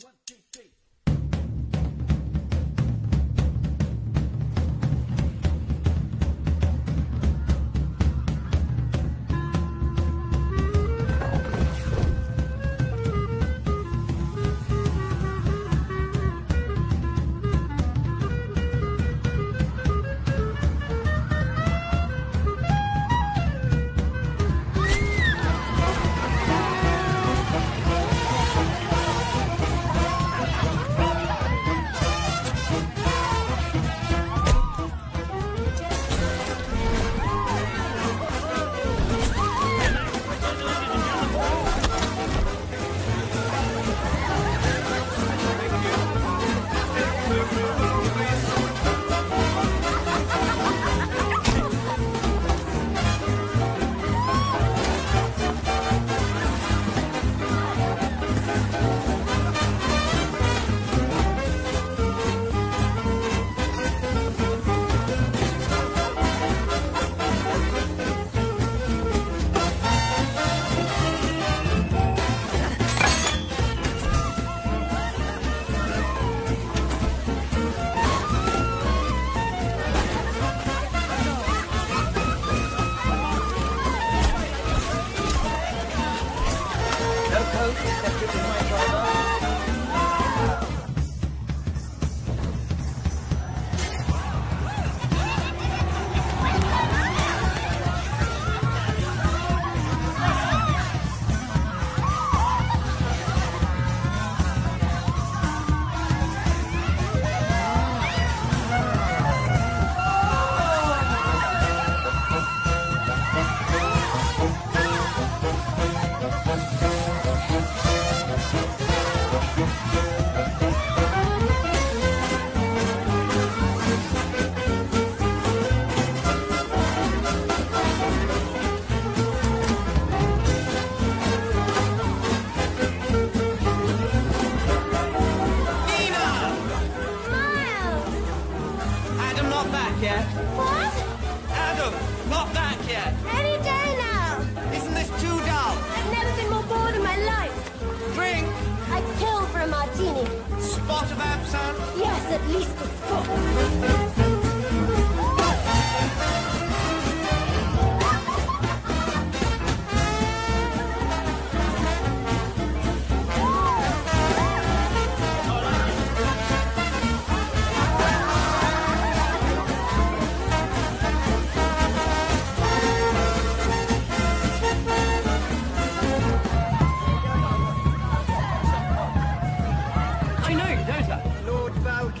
Adam,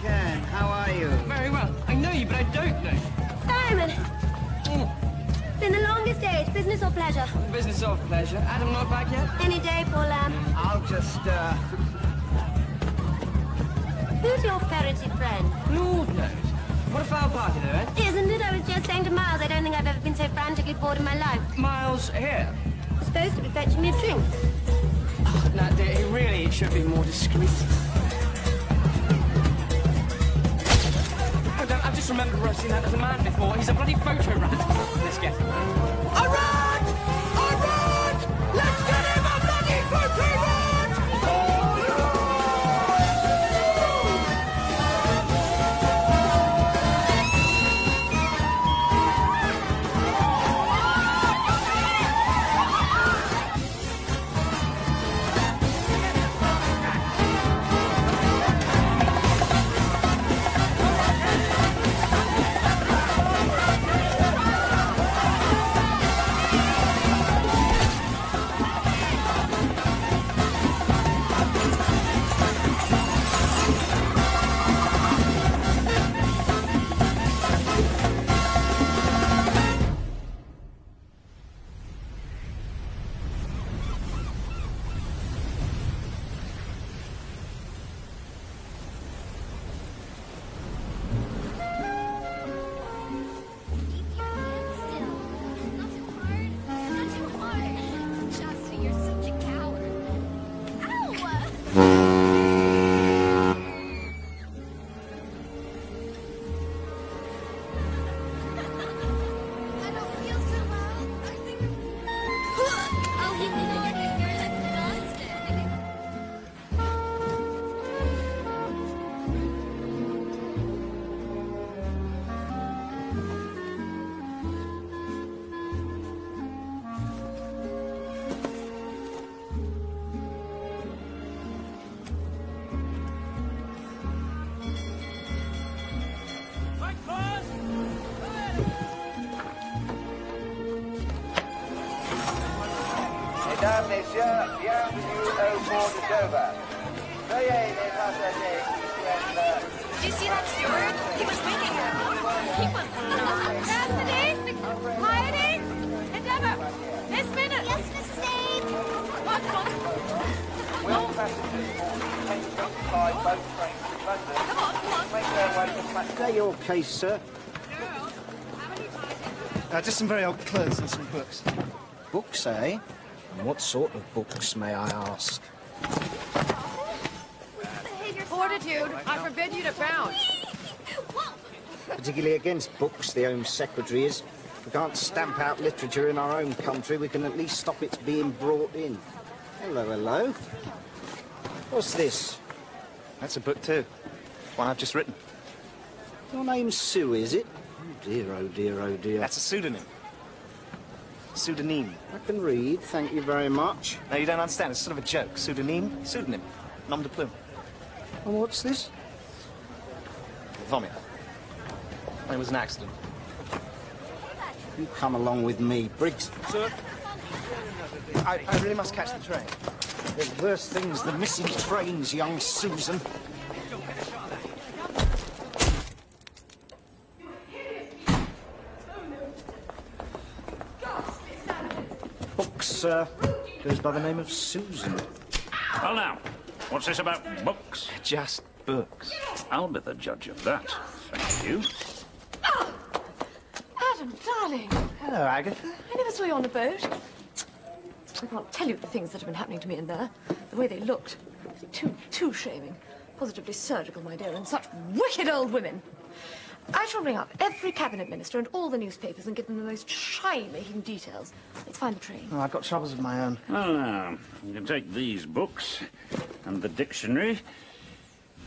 Lord how are you? Very well. I know you, but I don't know. Simon! Been the longest day. It's business or pleasure? Business or pleasure. Adam not back yet? Any day, poor lamb. I'll just, uh... Who's your ferrety friend? Lord knows. What a foul party, though, eh? Isn't it? I was just saying to Miles, I don't think I've ever been so frantically bored in my life. Miles here. Supposed to be fetching me a drink. Oh, Nat, dear, he really should be more discreet. Just remembered where I've seen that as a man before. He's a bloody photo rat. Let's get him. A rat! A rat! Let's get him a bloody photo rat! Sir? Uh, just some very old clothes and some books. Books, eh? And what sort of books, may I ask? Fortitude, I forbid you to bounce. Particularly against books, the Home Secretary is. If we can't stamp out literature in our own country, we can at least stop its being brought in. Hello, hello. What's this? That's a book too. One I've just written. Your name's Sue, is it? Oh dear, oh dear, oh dear. That's a pseudonym. Pseudonym. I can read, thank you very much. No, you don't understand. It's sort of a joke. Pseudonym, pseudonym, nom de plume. And what's this? Vomit. It was an accident. You come along with me, Briggs. Sir? I, I really must catch the train. There's worse things than missing trains, young Susan. Books, sir. Goes by the name of Susan. Well, now, what's this about books? Just books. I'll be the judge of that. Thank you. Adam, darling, Hello, Agatha. I never saw you on the boat. I can't tell you the things that have been happening to me in there. The way they looked. Too, too shaming. Positively surgical, my dear, and such wicked old women. I shall ring up every cabinet minister and all the newspapers and give them the most shy-making details. Let's find the train. Oh, I've got troubles of my own. Well, now, you can take these books and the dictionary,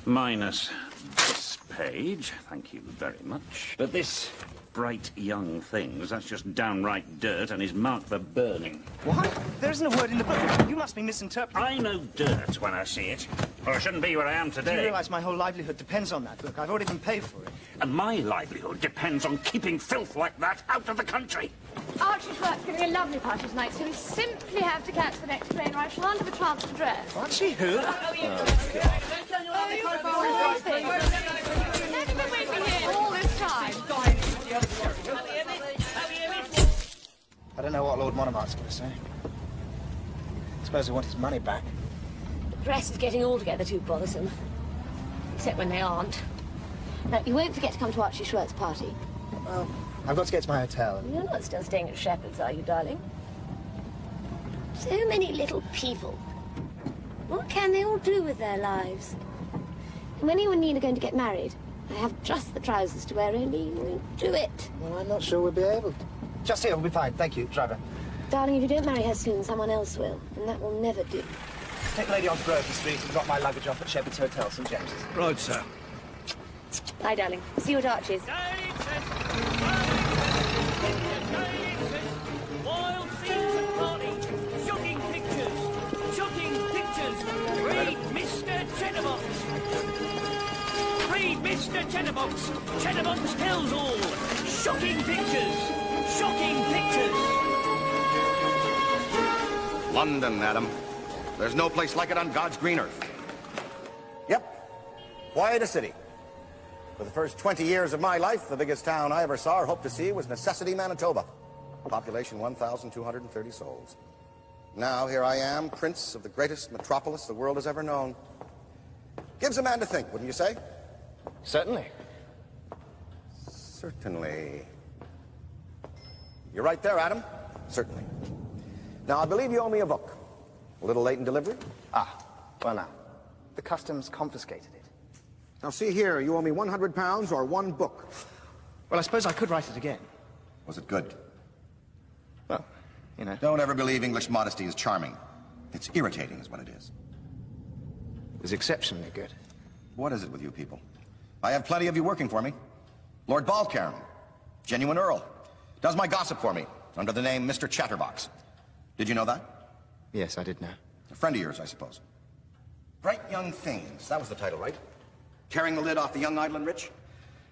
minus this page. Thank you very much. But this bright young things, that's just downright dirt and is marked for burning. What? There isn't a word in the book. You must be misinterpreting. I know dirt when I see it, or I shouldn't be where I am today. Do you realise my whole livelihood depends on that book? I've already been paid for it. And my livelihood depends on keeping filth like that out of the country. Archie Schwert giving a lovely party tonight, so we simply have to catch the next train or I shan't have a chance to dress. Archie who? Have you oh, oh, I don't know what Lord Monomark's going to say. I suppose he wants his money back. The press is getting altogether too bothersome. Except when they aren't. Now, you won't forget to come to Archie Schwert's party. Well, I've got to get to my hotel. You're not still staying at Shepheard's, are you, darling? So many little people. What can they all do with their lives? And when you and Nina are going to get married, I have just the trousers to wear, only you won't do it. Well, I'm not sure we'll be able to. Just here, we'll be fine. Thank you, driver. Darling, if you don't marry her soon, someone else will. And that will never do. Take the Lady on to Grosvenor Street and drop my luggage off at Shepheard's Hotel, St James's. Right, sir. Bye, darling. See you at Archie's. Mr. Chatterbox. Chatterbox tells all. Shocking pictures. Shocking pictures. London, madam. There's no place like it on God's green earth. Yep. Quiet a city. For the first 20 years of my life, the biggest town I ever saw or hoped to see was Necessity, Manitoba. Population 1,230 souls. Now here I am, prince of the greatest metropolis the world has ever known. Gives a man to think, wouldn't you say? Certainly. Certainly. You're right there, Adam. Certainly. Now, I believe you owe me a book. A little late in delivery? Ah, well now. The customs confiscated it. Now, see here, you owe me 100 pounds or one book. Well, I suppose I could write it again. Was it good? Well, you know. Don't ever believe English modesty is charming. It's irritating, is what it is. It was exceptionally good. What is it with you people? I have plenty of you working for me. Lord Balcairn, genuine Earl, does my gossip for me under the name Mr. Chatterbox. Did you know that? Yes, I did know. A friend of yours, I suppose. Bright Young Things. That was the title, right? Tearing the lid off the young, idle, and rich?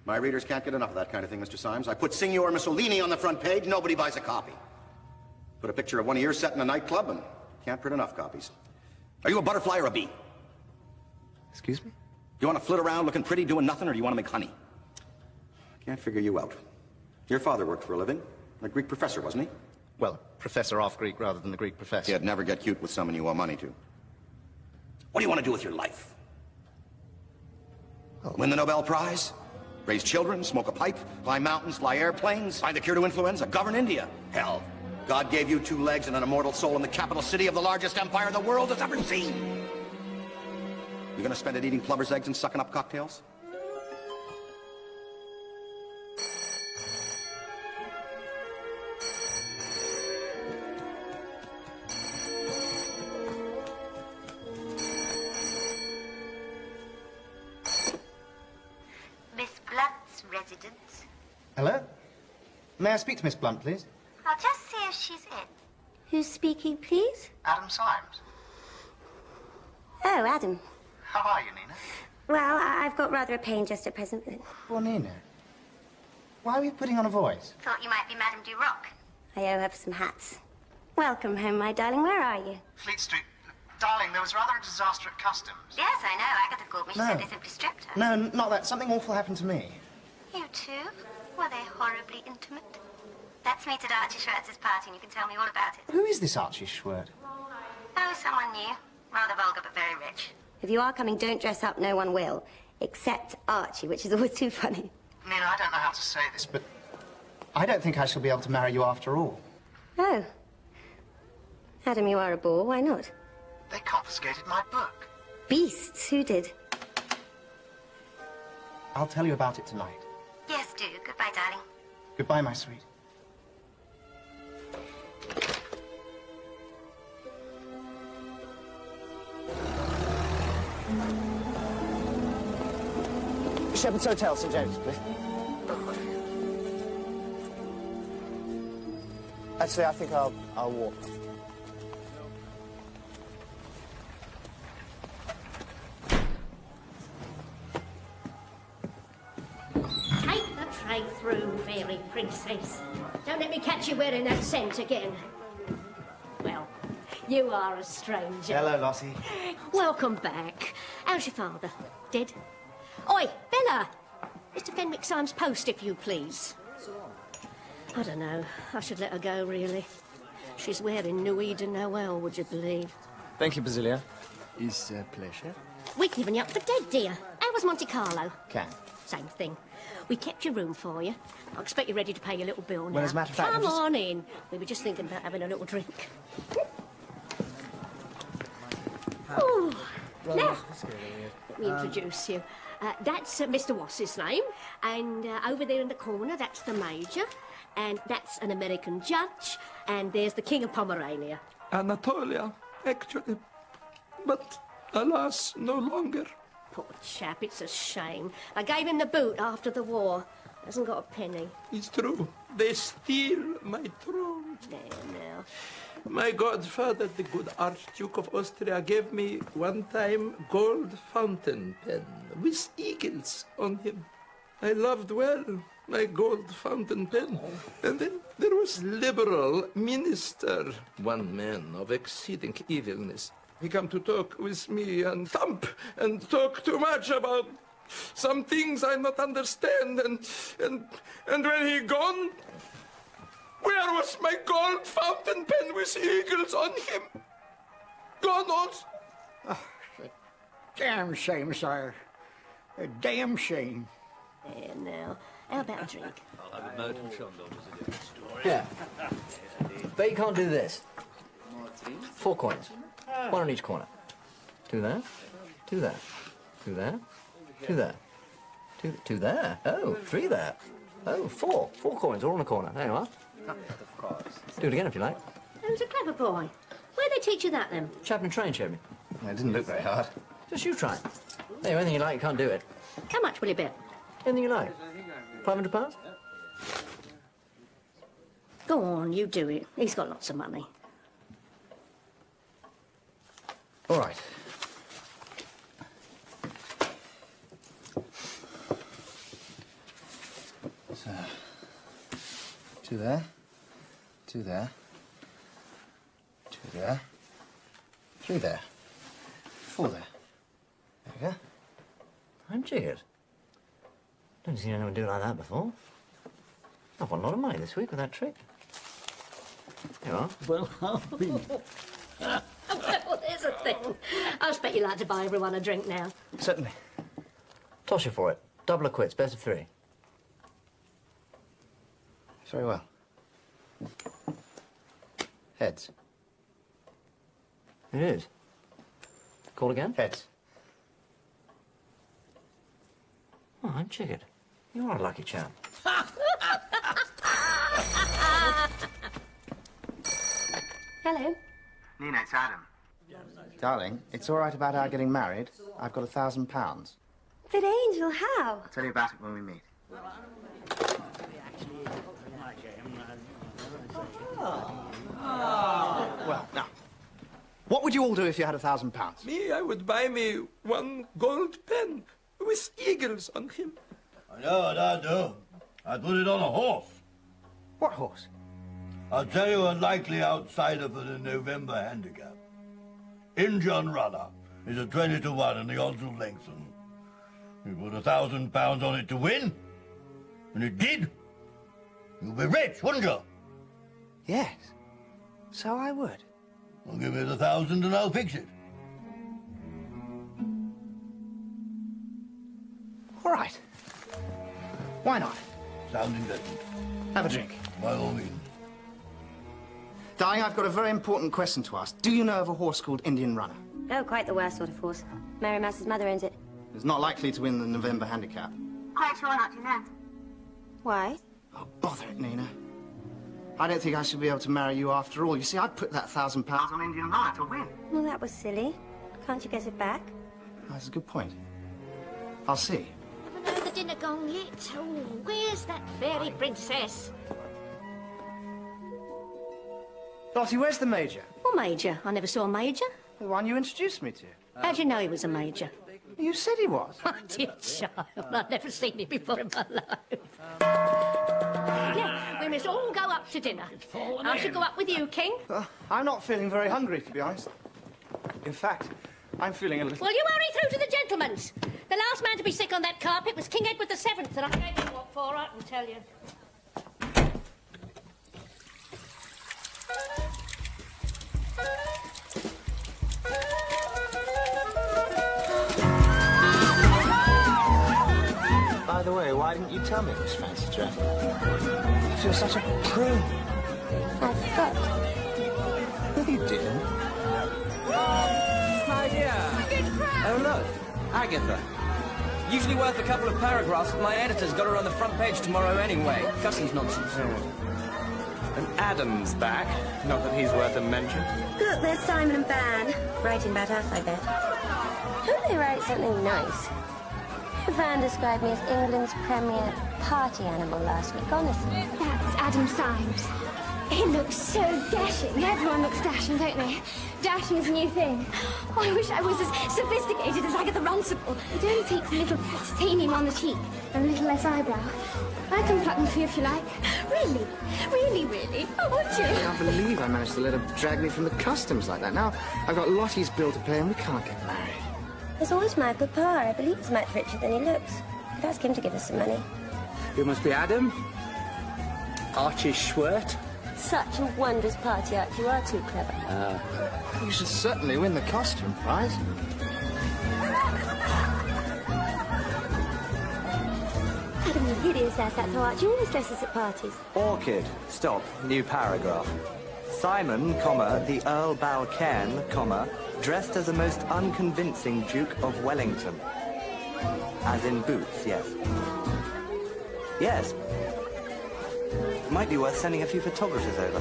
My readers can't get enough of that kind of thing, Mr. Symes. I put Signor Mussolini on the front page, nobody buys a copy. Put a picture of one of yours set in a nightclub, and Can't print enough copies. Are you a butterfly or a bee? Excuse me? You want to flit around looking pretty, doing nothing, or do you want to make honey? Can't figure you out. Your father worked for a living. A Greek professor, wasn't he? Well, professor off Greek rather than the Greek professor. He'd never get cute with someone you owe money to. What do you want to do with your life? Win the Nobel Prize? Raise children, smoke a pipe, climb mountains, fly airplanes, find the cure to influenza, govern India? Hell, God gave you two legs and an immortal soul in the capital city of the largest empire the world has ever seen. You gonna spend it eating plover's eggs and sucking up cocktails? Miss Blount's residence. Hello? May I speak to Miss Blount, please? I'll just see if she's in. Who's speaking, please? Adam Symes. Oh, Adam. How are you, Nina? Well, I- I've got rather a pain just at present. Well, Nina. Why are you putting on a voice? Thought you might be Madame Duroc. I owe her some hats. Welcome home, my darling. Where are you? Fleet Street. Darling, there was rather a disaster at customs. Yes, I know. Agatha called me. She No. said they simply stripped her. No, not that. Something awful happened to me. You too? Were they horribly intimate? That's me at Archie Schwert's party and you can tell me all about it. Who is this Archie Schwert? Oh, someone new. Rather vulgar, but very rich. If you are coming, don't dress up. No one will. Except Archie, which is always too funny. Nina, I don't know how to say this, but I don't think I shall be able to marry you after all. Oh. Adam, you are a bore. Why not? They confiscated my book. Beasts. Who did? I'll tell you about it tonight. Yes, do. Goodbye, darling. Goodbye, my sweet. Shepheard's Hotel, St James, please. Actually, I think I'll I'll walk. Take the tray through, fairy princess. Don't let me catch you wearing that scent again. Well, you are a stranger. Hello, Lottie. Welcome back. How's your father? Dead? Oi, Bella! Mr. Fenwick Symes Post, if you please. I don't know. I should let her go, really. She's wearing Nuit de Noel, would you believe? Thank you, Basilia. It's a uh, pleasure. We're giving you up for dead, dear. How was Monte Carlo? Can. Same thing. We kept your room for you. I expect you're ready to pay your little bill now. Well, as a matter of fact, Come just- on in. We were just thinking about having a little drink. Oh, now, let me introduce you. Uh, that's uh, Mr. What's his name, and uh, over there in the corner, that's the Major, and that's an American judge, and there's the King of Pomerania. Anatolia, actually. But alas, no longer. Poor chap, it's a shame. I gave him the boot after the war. Hasn't got a penny. It's true. They steal my throne. There now. My godfather, the good Archduke of Austria, gave me one time gold fountain pen with eagles on him. I loved well my gold fountain pen. And then there was liberal minister, one man of exceeding evilness. He come to talk with me and thump and talk too much about some things I not understand. And and and when he gone, where was my gold fountain pen with eagles on him? Gone also. Ah, damn shame, sire. A damn shame. Eh, there now. How about a drink? Yeah. But you can't do this. Four coins. One on each corner. Do that. Do that. Do there. Two there. Two, two there. Oh, three there. Oh, four. Four coins all in a corner. There you are. Do it again if you like. Who's a clever boy? Where'd they teach you that then? Chapman Train showed me. It didn't look very hard. Just you try it. Hey, anything you like, you can't do it. How much will you bet? Anything you like. Five hundred pounds? Go on, you do it. He's got lots of money. All right. So, two there, two there, two there, Three there. Four there. There we go. I'm jiggered. Don't see anyone do it like that before. I've won a lot of money this week with that trick. There you are. Well, I'll be... well, there's a thing. I expect you like to buy everyone a drink now. Certainly. Toss you for it. Double or quits, best of three. Very well. Heads. It is. Call again? Heads. Oh, I'm jiggered. You are a lucky chap. Hello. Nina, it's Adam. Darling, it's all right about our getting married. I've got a thousand pounds. But Angel, how? I'll tell you about it when we meet. Well, now, what would you all do if you had a thousand pounds? Me, I would buy me one gold pen with eagles on him. I know what I'd do. I'd put it on a horse. What horse? I'll tell you a likely outsider for the November handicap. Indian Runner is a 20 to 1 and the odds will lengthen. You put a thousand pounds on it to win, and it did. You'd be rich, wouldn't you? Yes. So I would. Well, give me the thousand and I'll fix it. All right. Why not? Sound investment. Have a drink. By all means. Darling, I've got a very important question to ask. Do you know of a horse called Indian Runner? Oh, quite the worst sort of horse. Mary Mass's mother owns it. It's not likely to win the November handicap. Quite sure not, you know. Why? Oh, bother it, Nina. I don't think I should be able to marry you after all. You see, I'd put that thousand pounds on Indian Runner to win. Well, that was silly. Can't you get it back? That's a good point. I'll see. Haven't heard the dinner gong yet. Oh, where's that fairy princess? Lottie, where's the Major? What major? I never saw a major. The one you introduced me to. How'd you know he was a major? You said he was. My dear child, I've never seen him before in my life. Yeah, we must all go up to dinner. I should go up with you, King. Uh, I'm not feeling very hungry, to be honest. In fact, I'm feeling a little... Well, you hurry through to the gentlemen's. The last man to be sick on that carpet was King Edward VII, and I gave him what for, I can tell you. By the way, why didn't you tell me it was fancy dress? You feel such a prude. I forgot. No, you didn't. My dear. Oh, look. Agatha. Usually worth a couple of paragraphs, but my editor's got her on the front page tomorrow anyway. Customs nonsense. Oh. And Adam's back. Not that he's worth a mention. Look, there's Simon and Van. Writing about us, I bet. Couldn't they write something nice? Van described me as England's premier party animal last week, honestly. That's Adam Symes. He looks so dashing. Everyone looks dashing, don't they? Dashing is a new thing. Oh, I wish I was as sophisticated as Agatha Runcible. It only takes a little titanium on the cheek and a little less eyebrow. I can pluck them for you if you like. Really? Really, really? Oh, would you? I can't believe I managed to let her drag me from the customs like that. Now, I've got Lottie's bill to pay and we can't get married. There's always my papa. I believe he's much richer than he looks. Could ask him to give us some money. It must be Adam. Archie Schwert. Such a wondrous party art. You are too clever. Uh, You should certainly win the costume prize. Adam, you hideous ass. That's how Archie always dresses at parties. Orchid. Stop. New paragraph. Simon, comma, the Earl Balcairn, comma, dressed as a most unconvincing Duke of Wellington. As in boots, yes. Yes. Might be worth sending a few photographers over.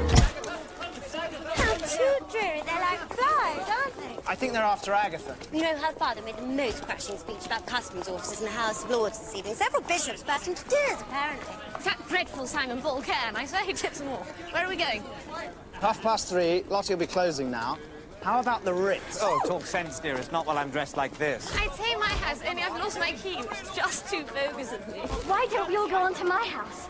How too dreary. They're like flies, aren't they? I think they're after Agatha. You know, her father made the most crushing speech about customs officers in the House of Lords this evening. Several bishops burst into tears, apparently. That dreadful Simon Balcairn, I say, tips them off. Where are we going? Half past three. Lottie will be closing now. How about the Ritz? Oh, talk sense, dearest. Not while I'm dressed like this. I'd say my house, only I've lost my key, which is just too bogus of me. Why don't we all go on to my house?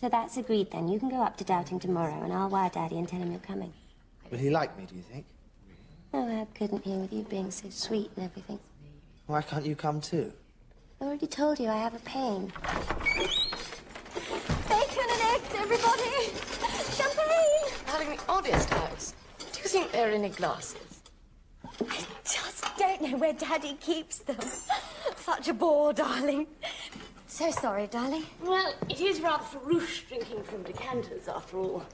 So that's agreed then. You can go up to Doubting tomorrow, and I'll wire Daddy and tell him you're coming. Will he like me, do you think? Oh, how couldn't he, with you being so sweet and everything? Why can't you come too? I already told you I have a pain. Bacon and eggs, everybody! Champagne! Having the oddest house. Do you think there are any glasses? I just don't know where Daddy keeps them. Such a bore, darling. So sorry, darling. Well, it is rather farouche drinking from decanters, after all.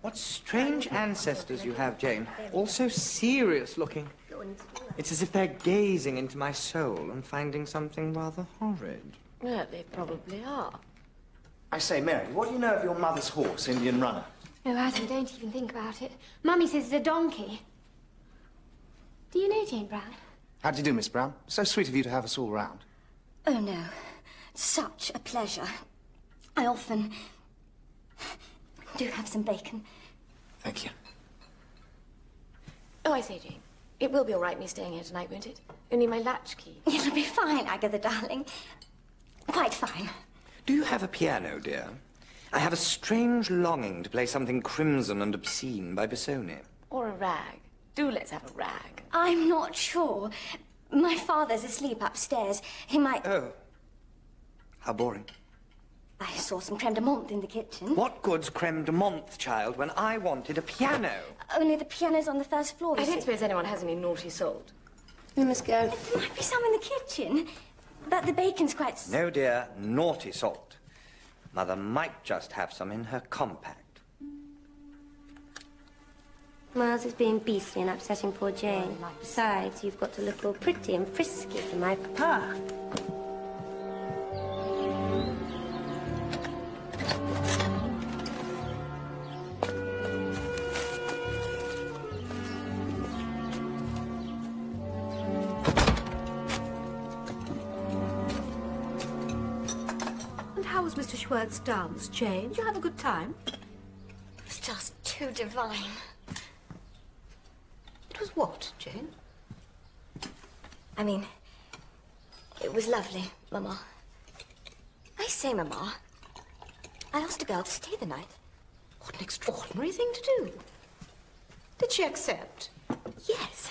What strange ancestors you have, Jane. All so serious looking. It's as if they're gazing into my soul and finding something rather horrid. Well, they probably are. I say, Mary, what do you know of your mother's horse, Indian Runner? No, Adam, don't even think about it. Mummy says it's a donkey. Do you know Jane Brown? How do you do, Miss Brown? So sweet of you to have us all round. Oh, no. Such a pleasure. I often do have some bacon. Thank you. Oh, I say, Jane. It will be all right me staying here tonight, won't it? Only my latchkey. It'll be fine, Agatha, darling. Quite fine. Do you have a piano, dear? I have a strange longing to play something crimson and obscene by Busoni. Or a rag. Do let's have a rag. I'm not sure. My father's asleep upstairs. He might... Oh. How boring. I saw some creme de menthe in the kitchen. What good's creme de menthe, child, when I wanted a piano? Only the piano's on the first floor. I you don't suppose anyone has any naughty salt. We must go. There might be some in the kitchen. But the bacon's quite... No, dear, naughty salt. Mother might just have some in her compact. Miles is being beastly and upsetting poor Jane. Besides, you've got to look all pretty and frisky for my papa. Mr. Dance, Jane? Did you have a good time? It was just too divine. It was what, Jane? I mean, it was lovely, Mama. I say, Mama, I asked a girl to stay the night. What an extraordinary thing to do. Did she accept? Yes.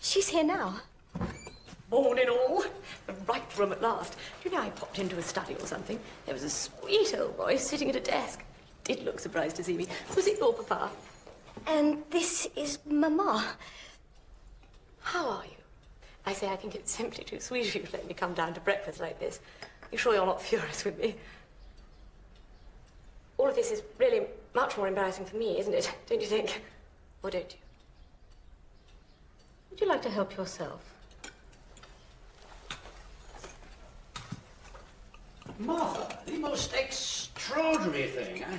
She's here now. Morning all. The right room at last. Do you know, I popped into a study or something. There was a sweet old boy sitting at a desk. Did look surprised to see me. Was it your papa? And this is Mama. How are you? I say, I think it's simply too sweet of you to let me come down to breakfast like this. You sure you're not furious with me? All of this is really much more embarrassing for me, isn't it? Don't you think? Or don't you? Would you like to help yourself? Martha, the most extraordinary thing. I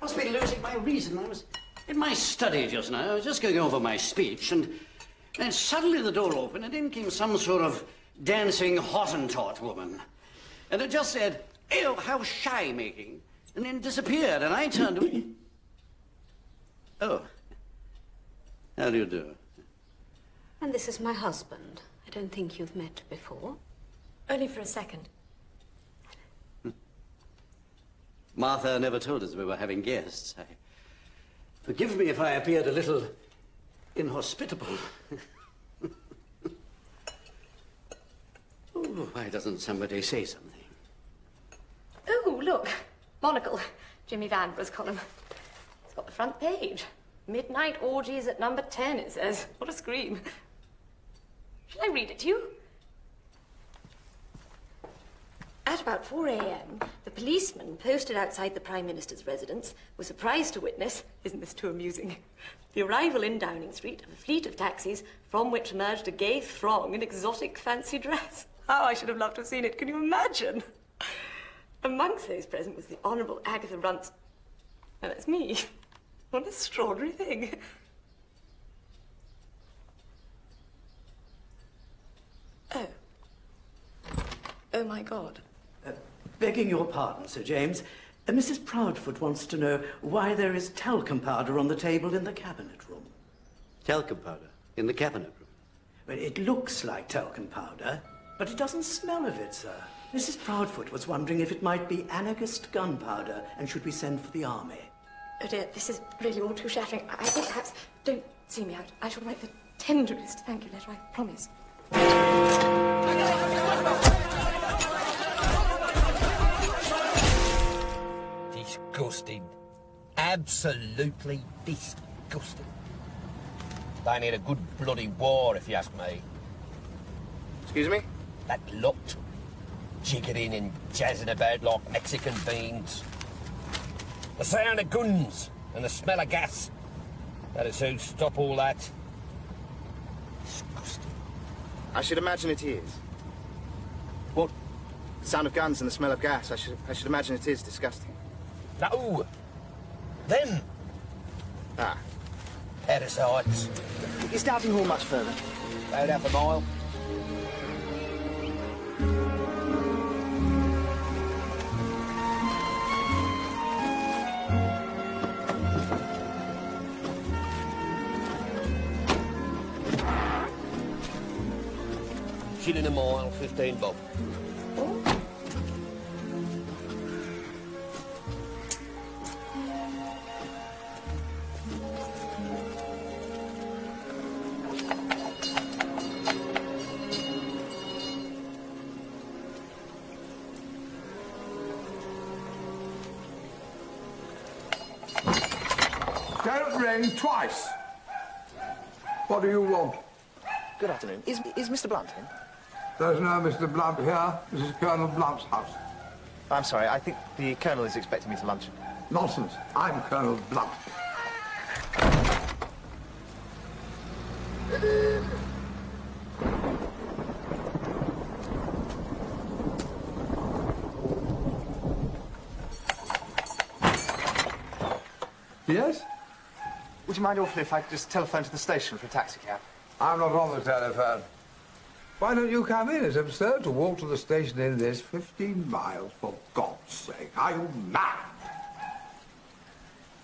must be losing my reason. I was in my study just now. I was just going over my speech, and then suddenly the door opened, and in came some sort of dancing Hottentot woman. And it just said, Ew, how shy making, and then disappeared, and I turned away. Oh. How do you do? And this is my husband. I don't think you've met before. Only for a second. Martha never told us we were having guests. I... Forgive me if I appeared a little inhospitable. oh, why doesn't somebody say something? Oh, look. Monocle. Jimmy Vanborough's column. It's got the front page. Midnight orgies at number 10, it says. What a scream. Shall I read it to you? At about 4 a.m., the policeman posted outside the Prime Minister's residence was surprised to witness, isn't this too amusing, the arrival in Downing Street of a fleet of taxis from which emerged a gay throng in exotic fancy dress. How I should have loved to have seen it, can you imagine? Amongst those present was the Honourable Agatha Runce. Now, that's me. What an extraordinary thing. Oh. Oh, my God. Begging your pardon, Sir James, uh, Mrs. Proudfoot wants to know why there is talcum powder on the table in the cabinet room. Talcum powder in the cabinet room? Well, it looks like talcum powder, But it doesn't smell of it, sir. Mrs. Proudfoot was wondering if it might be anarchist gunpowder, and should we send for the army? Oh dear, this is really all too shattering. I I think perhaps don't see me out. I shall write the tenderest thank you letter, I promise. Disgusting. Absolutely disgusting. They need a good bloody war, if you ask me. Excuse me? That lot. Jiggering and jazzing about like Mexican beans. The sound of guns and the smell of gas. That'll soon stop all that. Disgusting. I should imagine it is. What? The sound of guns and the smell of gas. I should, I should imagine it is disgusting. No! Them! Ah. Parasites. Is Doubting Hall much further? About half a mile. Shilling a mile, 15 bob. Is, is Mr. Blount in? There's no Mr. Blount here. This is Colonel Blount's house. I'm sorry. I think the Colonel is expecting me to lunch. Nonsense. I'm Colonel Blount. Yes? Would you mind awfully if I could just telephone to the station for a taxi cab? I'm not on the telephone. Why don't you come in? It's absurd to walk to the station in this 15 miles, for God's sake. Are you mad?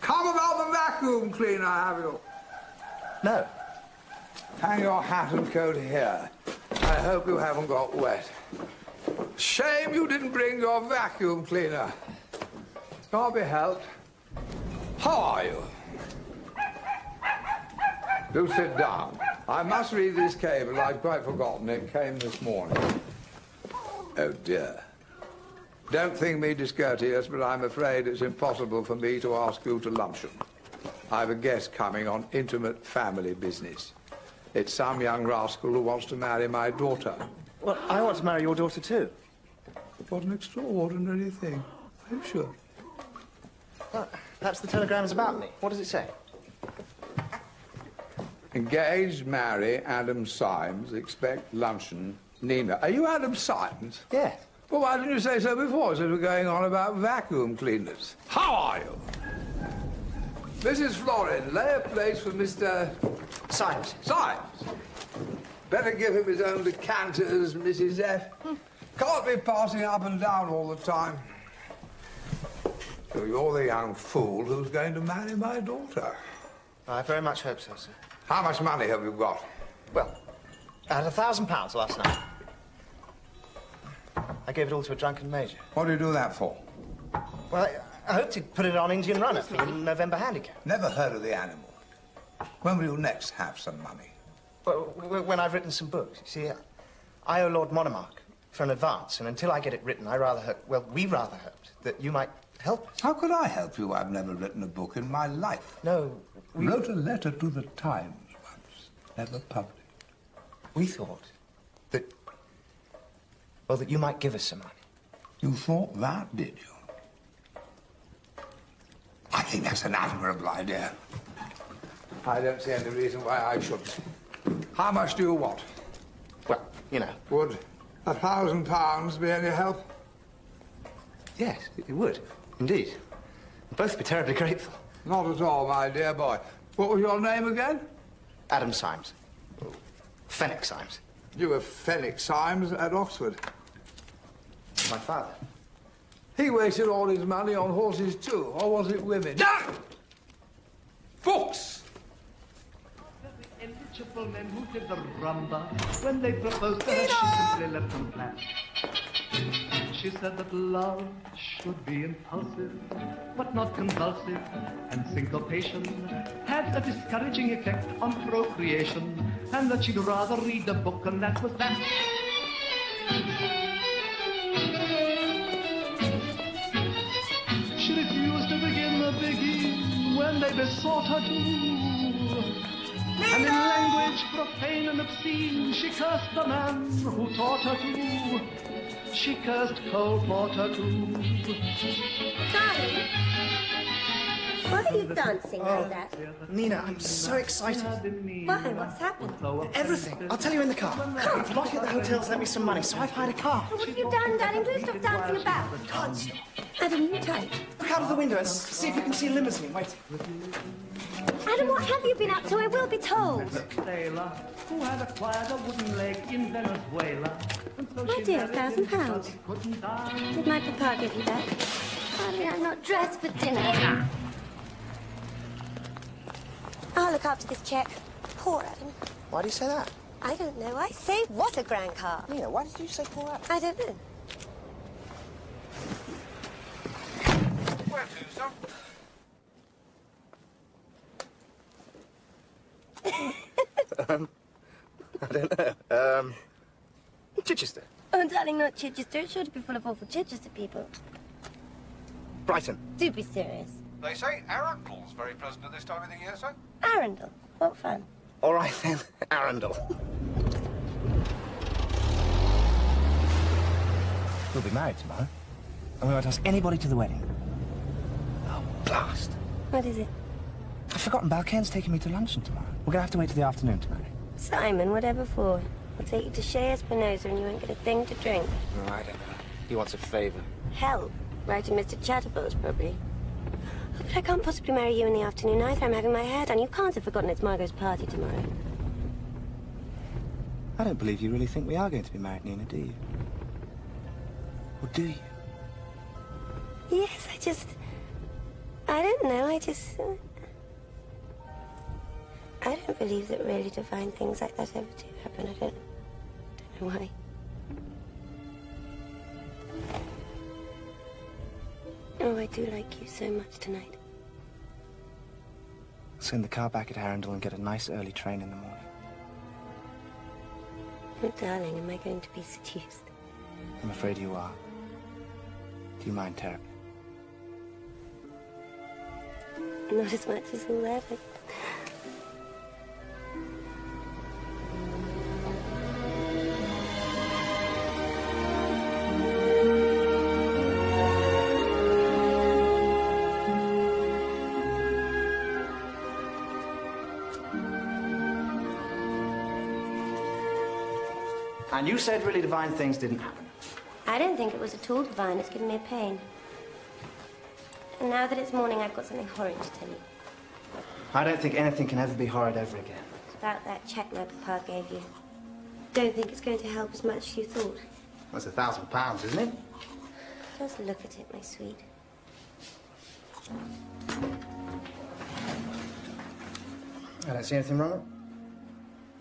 Come about the vacuum cleaner, have you? No. Hang your hat and coat here. I hope you haven't got wet. Shame you didn't bring your vacuum cleaner. Can't be helped. How are you? Do sit down. I must read this cable. I'd quite forgotten. It came this morning. Oh, dear. Don't think me discourteous, but I'm afraid it's impossible for me to ask you to luncheon. I've a guest coming on intimate family business. It's some young rascal who wants to marry my daughter. Well, I want to marry your daughter, too. What an extraordinary thing. Are you sure? Well, perhaps the telegram is about me. What does it say? Engaged, marry, Adam Symes, expect luncheon, Nina. Are you Adam Symes? Yeah. Well, why didn't you say so before, we're going on about vacuum cleaners? How are you? Mrs. Florin, lay a place for Mr... Symes. Symes. Better give him his own decanters, Mrs. F. Can't be passing up and down all the time. So you're the young fool who's going to marry my daughter. I very much hope so, sir. How much money have you got? Well, I had a thousand pounds last night. I gave it all to a drunken major. What do you do that for? Well, I, I hope to put it on Indian Runner for the November handicap. Never heard of the animal. When will you next have some money? Well, when I've written some books. You see, uh, I owe Lord Monomark for an advance, and until I get it written, I rather hope, well, we rather hoped that you might help us. How could I help you? I've never written a book in my life. No. Wrote a letter to the Times once, never published. We thought that, well, that you might give us some money. You thought that, did you? I think that's an admirable idea. I don't see any reason why I shouldn't. How much do you want? Well, you know. Would a thousand pounds be any help? Yes, it would, indeed. We'd both be terribly grateful. Not at all, my dear boy. What was your name again? Adam Symes. Fenwick Symes. You were Fenwick Symes at Oxford. My father. He wasted all his money on horses too, or was it women? Books! Beautiful men who did the rumba. When they proposed to her, she simply left them flat. She said that love should be impulsive, but not convulsive, and syncopation had a discouraging effect on procreation, and that she'd rather read a book, and that was that. She refused to begin the begin when they besought her to. And in language profane and obscene, she cursed the man who taught her to. She cursed Cole Porter too. Darling, what are you dancing Oh, like that? Nina, I'm so excited. Why? What's happened? Everything. I'll tell you in the car. Come, Lottie at the hotel's lent me some money, so I've hired a car. What have you done, darling? Do stop dancing about. Can't stop. Adam, you tight. Look out of the window and see if you can see a limousine waiting. Adam, what have you been up to? I will be told. Sailor who had acquired a wooden leg in Venezuela. And so My dear, a thousand pounds. because he couldn't die. Did my papa give you that? Darling, I'm not dressed for dinner. I'll look after this check. Poor Adam. Why do you say that? I don't know. I say, what a grand car. Nina, why did you say poor Adam? I don't know. Where to, sir? Um, I don't know. Um, Chichester. Oh, darling, not Chichester. It's sure to be full of awful Chichester people. Brighton. Do be serious. They say Arundel's very pleasant at this time of the year, sir. Arundel. What fun. All right then, Arundel. We'll be married tomorrow. And we won't ask anybody to the wedding. Oh, blast. What is it? I've forgotten Balcairn's taking me to luncheon tomorrow. We're gonna have to wait till the afternoon to marry. Simon, whatever for. I'll take you to Shea Espinosa and you won't get a thing to drink. Oh, I don't know. He wants a favour. Hell, writing Mr. Chatterbox, probably. But I can't possibly marry you in the afternoon either. I'm having my hair done. You can't have forgotten it's Margot's party tomorrow. I don't believe you really think we are going to be married, Nina, do you? Or do you? Yes, I just... I don't know, I just... Uh, I don't believe that really divine things like that ever do happen. I don't, don't know why. Oh, I do like you so much tonight. Send the car back at Arundel and get a nice early train in the morning. Oh, darling, am I going to be seduced? I'm afraid you are. Do you mind terribly? Not as much as all that. And you said really divine things didn't happen. I don't think it was at all divine. It's given me a pain. And now that it's morning, I've got something horrid to tell you. I don't think anything can ever be horrid ever again. It's about that check my papa gave you. Don't think it's going to help as much as you thought. That's a thousand pounds, isn't it? Just look at it, my sweet. I don't see anything wrong with it.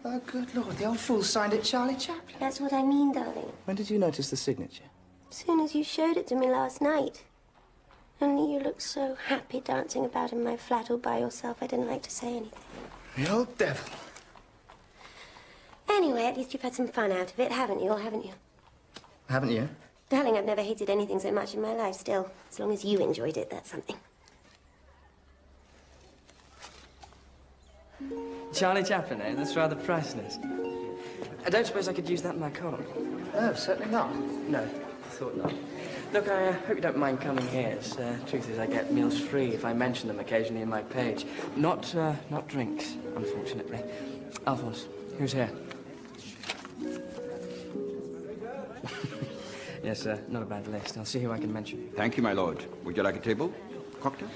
Oh, good lord, the old fool signed it Charlie Chaplin. That's what I mean, darling. When did you notice the signature? As soon as you showed it to me last night. Only you looked so happy dancing about in my flat all by yourself, I didn't like to say anything. The old devil. Anyway, at least you've had some fun out of it, haven't you, or haven't you? Haven't you? Darling, I've never hated anything so much in my life still. As long as you enjoyed it, that's something. Charlie Chaplin, eh? That's rather priceless. I don't suppose I could use that in my column. No, certainly not. No, I thought not. Look, I uh, hope you don't mind coming here. It's, uh, truth is, I get meals free if I mention them occasionally in my page. Not, uh, not drinks, unfortunately. Alphonse, who's here? yes, uh, not a bad list. I'll see who I can mention. Thank you, my lord. Would you like a table? Cocktail?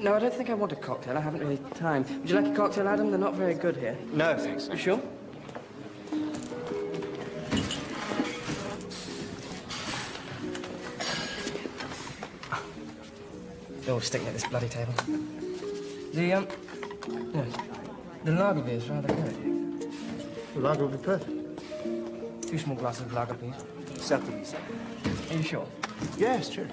No, I don't think I want a cocktail. I haven't really time. Would you like a cocktail, Adam? They're not very good here. No, thanks. You sure? Oh, sticking at this bloody table. The, um, yeah, the lager beer's rather good. The lager will be perfect. Two small glasses of lager, please. Certainly, sir. Are you sure? Yes, true.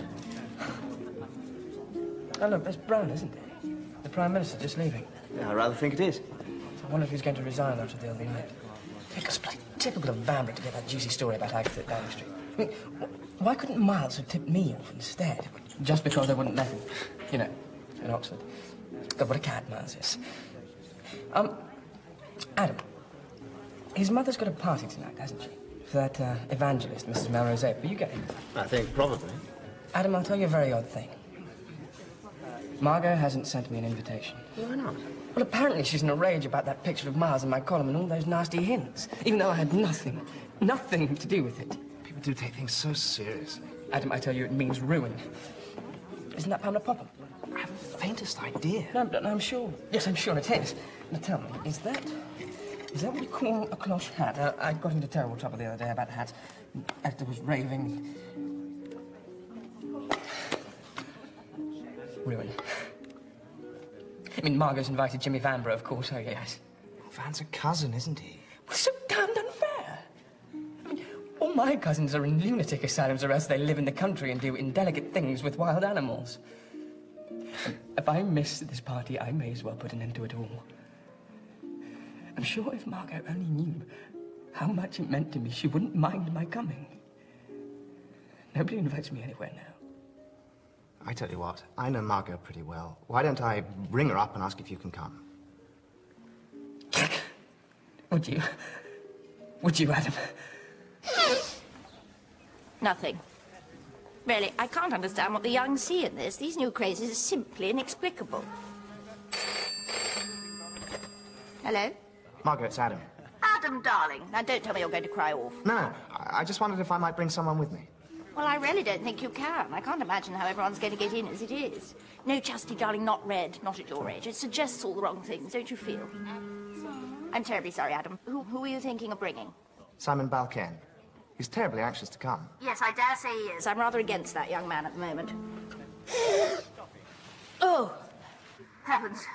Oh, look, there's Brown, isn't it? The Prime Minister just leaving. Yeah, I rather think it is. I wonder if he's going to resign after the LB night. Because bloody typical of Vanbrugh to get that juicy story about Agatha at Downing Street. I mean, why couldn't Miles have tipped me off instead? Just because they wouldn't let him, you know, in Oxford. God, what a cat Miles is. Um, Adam, his mother's got a party tonight, hasn't she? For that uh, evangelist, Mrs. Melrose Ape. Will you get it? I think probably. Adam, I'll tell you a very odd thing. Margot hasn't sent me an invitation. Why not? Well, apparently she's in a rage about that picture of Mars in my column and all those nasty hints, even though I had nothing, nothing to do with it. People do take things so seriously. Adam, I tell you, it means ruin. Isn't that Pamela Popham? I haven't the faintest idea. No, no, I'm sure. Yes, I'm sure it is. Now tell me, is that... Is that what you call a cloche hat? Uh, I got into terrible trouble the other day about hats. Hector was raving. Ruin. I mean, Margot's invited Jimmy Vanbrugh, of course, oh yes. Van's a cousin, isn't he? Well, so damned unfair. I mean, all my cousins are in lunatic asylums or else they live in the country and do indelicate things with wild animals. If I miss this party, I may as well put an end to it all. I'm sure if Margot only knew how much it meant to me, she wouldn't mind my coming. Nobody invites me anywhere now. I tell you what, I know Margot pretty well. Why don't I ring her up and ask if you can come? Would you? Would you, Adam? Nothing. Really, I can't understand what the young see in this. These new crazes are simply inexplicable. Hello? Margot, it's Adam. Adam, darling. Now, don't tell me you're going to cry off. No, no, I I just wondered if I might bring someone with me. Well, I really don't think you can. I can't imagine how everyone's going to get in as it is. No, Chastity, darling, not red, not at your age. It suggests all the wrong things, don't you feel? I'm terribly sorry, Adam. Who, who are you thinking of bringing? Simon Balcairn. He's terribly anxious to come. Yes, I dare say he is. I'm rather against that young man at the moment. oh, heavens.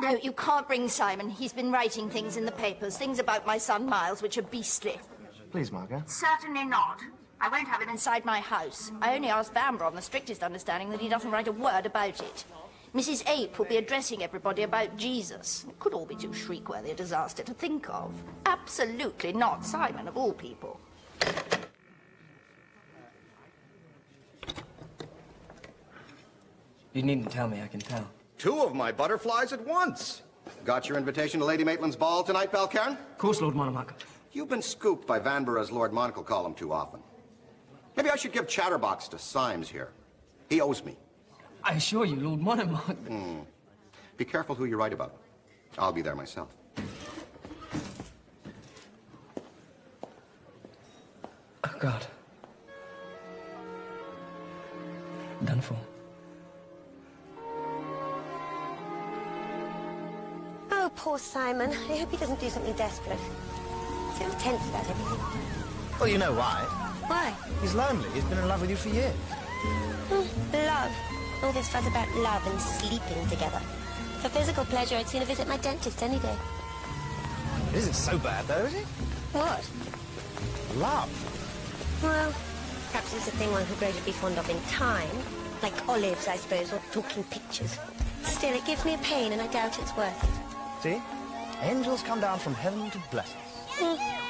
No, you can't bring Simon. He's been writing things in the papers, things about my son Miles, which are beastly. Please, Margot. Certainly not. I won't have it inside my house. I only asked Bamber on the strictest understanding that he doesn't write a word about it. Mrs. Ape will be addressing everybody about Jesus. It could all be too shriek-worthy a disaster to think of. Absolutely not Simon, of all people. You needn't tell me, I can tell. Two of my butterflies at once. Got your invitation to Lady Maitland's ball tonight, Balcairn? Of course, Lord Monomark. You've been scooped by Vanbrugh's Lord Monocle column too often. Maybe I should give Chatterbox to Symes here. He owes me. I assure you, Lord Monomark. Hmm. Be careful who you write about. I'll be there myself. Oh, God. Done for. Oh, poor Simon. I hope he doesn't do something desperate. So tense about everything. Well, you know why. Why? He's lonely. He's been in love with you for years. Hmm, love. All this fuss about love and sleeping together. For physical pleasure, I'd sooner visit my dentist any day. It isn't so bad, though, is it? What? Love. Well, perhaps it's a thing one could grow to be fond of in time. Like olives, I suppose, or talking pictures. Still, it gives me a pain, and I doubt it's worth it. See? Angels come down from heaven to bless us. Hmm.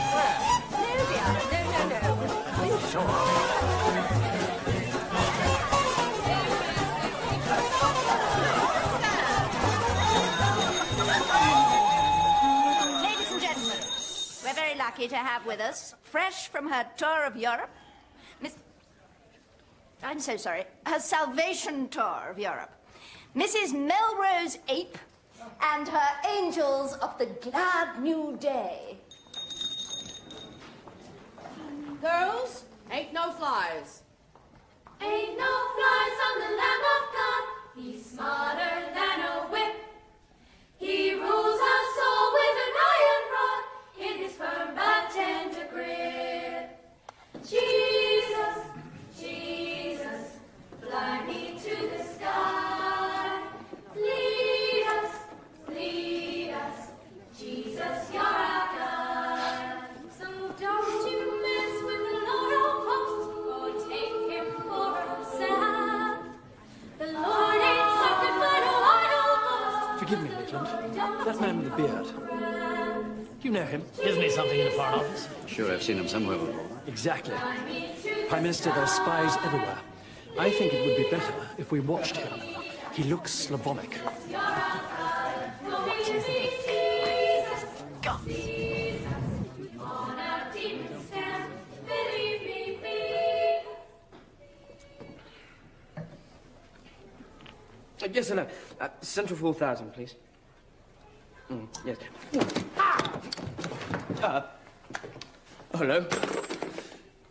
Ladies and gentlemen, we're very lucky to have with us, fresh from her tour of Europe, Miss... I'm so sorry. Her salvation tour of Europe. Mrs. Melrose Ape and her angels of the glad new day. Girls, ain't no flies. Ain't no flies on the Lamb of God. He's smarter than a whip. He rules us all with an iron rod in his firm but tender grip. Jesus, Jesus, fly me to the sky. Lead us, lead us, Jesus, you're our guide. That man with the beard. Do you know him? Isn't he something in the Foreign Office? Sure, I've seen him somewhere before. Exactly. Prime Minister, there are spies everywhere. I think it would be better if we watched him. He looks Slavonic. Uh, yes, hello. Uh, Central 4000, please. Yes. Uh, hello.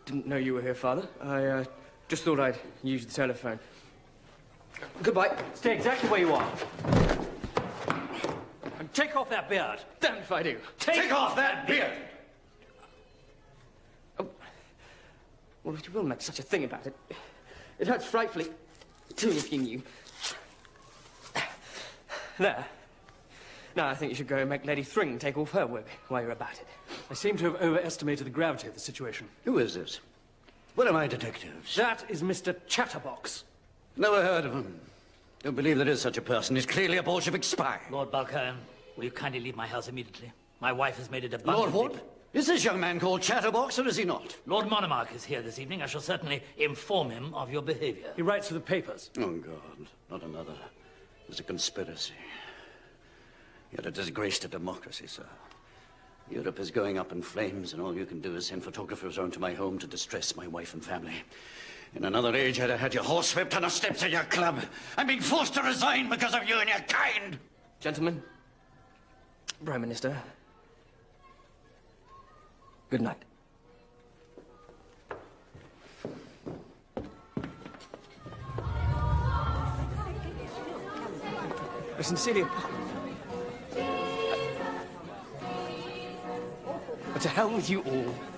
Didn't know you were here, Father. I uh, just thought I'd use the telephone. Goodbye. Stay exactly where you are. And take off that beard. Damn if I do. Take, off that beard! Oh well, if you will make such a thing about it, it hurts frightfully, too, if you knew. There. Now, I think you should go and make Lady Thring take off her wig while you're about it. I seem to have overestimated the gravity of the situation. Who is this? What are my detectives? That is Mr. Chatterbox. Never heard of him. Don't believe there is such a person. He's clearly a Bolshevik spy. Lord Balcairn, will you kindly leave my house immediately? My wife has made it abundantly... Lord abundantly... what? Is this young man called Chatterbox, or is he not? Lord Monomark is here this evening. I shall certainly inform him of your behavior. He writes for the papers. Oh, God. Not another. There's a conspiracy. You're a disgrace to democracy, sir. Europe is going up in flames, and all you can do is send photographers round to my home to distress my wife and family. In another age, I'd have had you horsewhipped on the steps of your club. I'm being forced to resign because of you and your kind. Gentlemen, Prime Minister, good night. I sincerely But to hell with you all.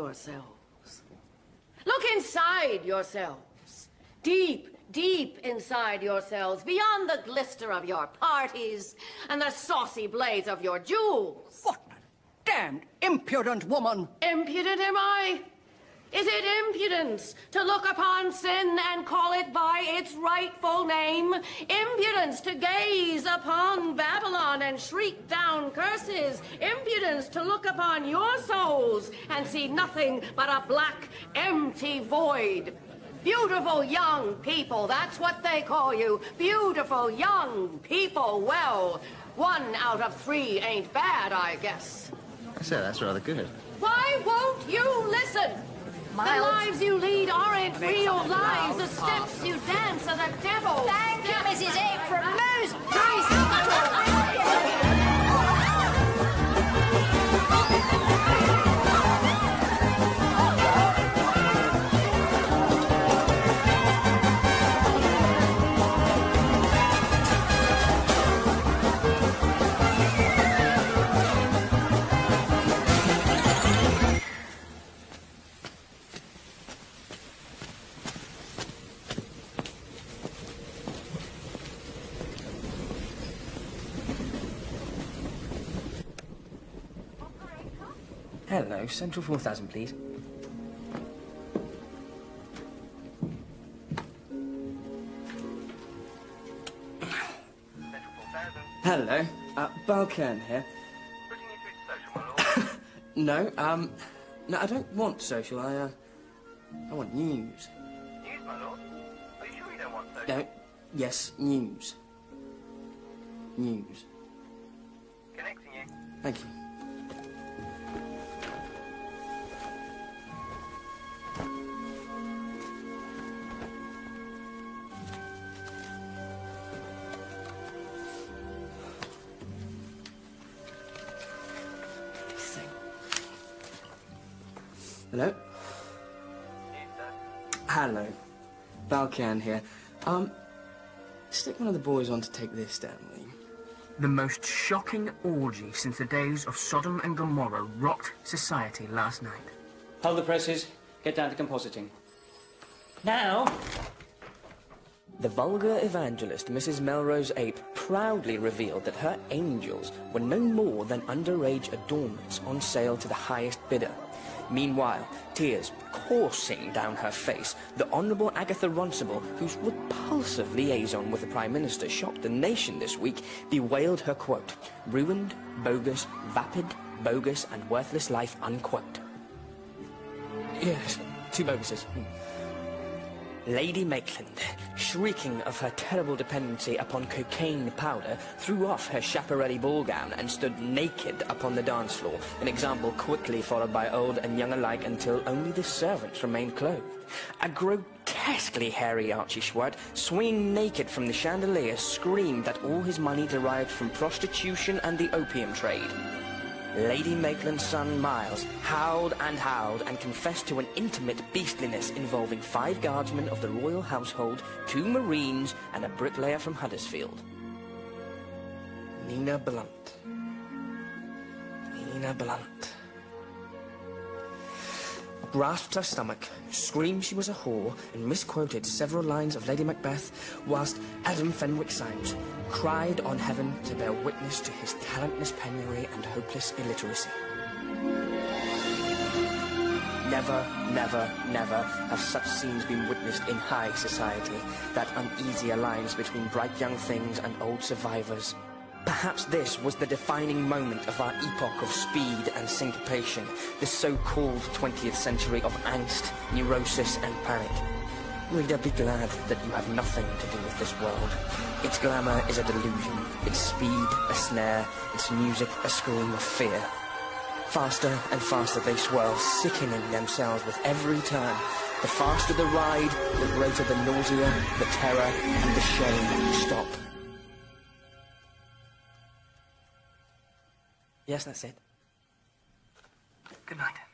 Yourselves. Look inside yourselves. Deep, deep inside yourselves, beyond the glister of your parties and the saucy blaze of your jewels. What a damned impudent woman! Impudent am I? Is it impudence to look upon sin and call it by its rightful name? Impudence to gaze upon Babylon and shriek down curses? Impudence to look upon your souls and see nothing but a black, empty void? Beautiful young people, that's what they call you. Beautiful young people. Well, one out of three ain't bad, I guess. I say, that's rather good. Why won't you listen? The lives you lead aren't real lives. The steps you dance are the devil. Thank you, Mrs. Ape, for most Central 4000, please. Central four thousand. Hello, uh, Balcairn here. Putting you through to social, my lord. No, um, no, I don't want social. I, uh, I want news. News, my lord? Are you sure you don't want social? No, yes, news. News. Connecting you. Thank you. Balcairn here. Um, stick one of the boys on to take this down, will you? The most shocking orgy since the days of Sodom and Gomorrah rocked society last night. Hold the presses. Get down to compositing. Now, The vulgar evangelist, Mrs. Melrose Ape, proudly revealed that her angels were no more than underage adornments on sale to the highest bidder. Meanwhile, tears coursing down her face, the Honourable Agatha Runcible, whose repulsive liaison with the Prime Minister shocked the nation this week, bewailed her quote, ruined, bogus, vapid, bogus, and worthless life, unquote. Yes, two boguses. Hmm. Lady Maitland, shrieking of her terrible dependency upon cocaine powder, threw off her Schiaparelli ball gown and stood naked upon the dance floor, an example quickly followed by old and young alike until only the servants remained clothed. A grotesquely hairy Archie Schwert, swinging naked from the chandelier, screamed that all his money derived from prostitution and the opium trade. Lady Maitland's son Miles howled and howled and confessed to an intimate beastliness involving five guardsmen of the royal household, two marines, and a bricklayer from Huddersfield. Nina Blount. Nina Blount. Grasped her stomach, screamed she was a whore, and misquoted several lines of Lady Macbeth, whilst Adam Fenwick Symes cried on heaven to bear witness to his talentless penury and hopeless illiteracy. Never, never, never have such scenes been witnessed in high society, that uneasy alliance between bright young things and old survivors. Perhaps this was the defining moment of our epoch of speed and syncopation, the so-called 20th century of angst, neurosis and panic. Reader, be glad that you have nothing to do with this world. Its glamour is a delusion, its speed a snare, its music a scream of fear. Faster and faster they swirl, sickening themselves with every turn. The faster the ride, the greater the nausea, the terror, and the shame. Stop. Yes, that's it. Good night.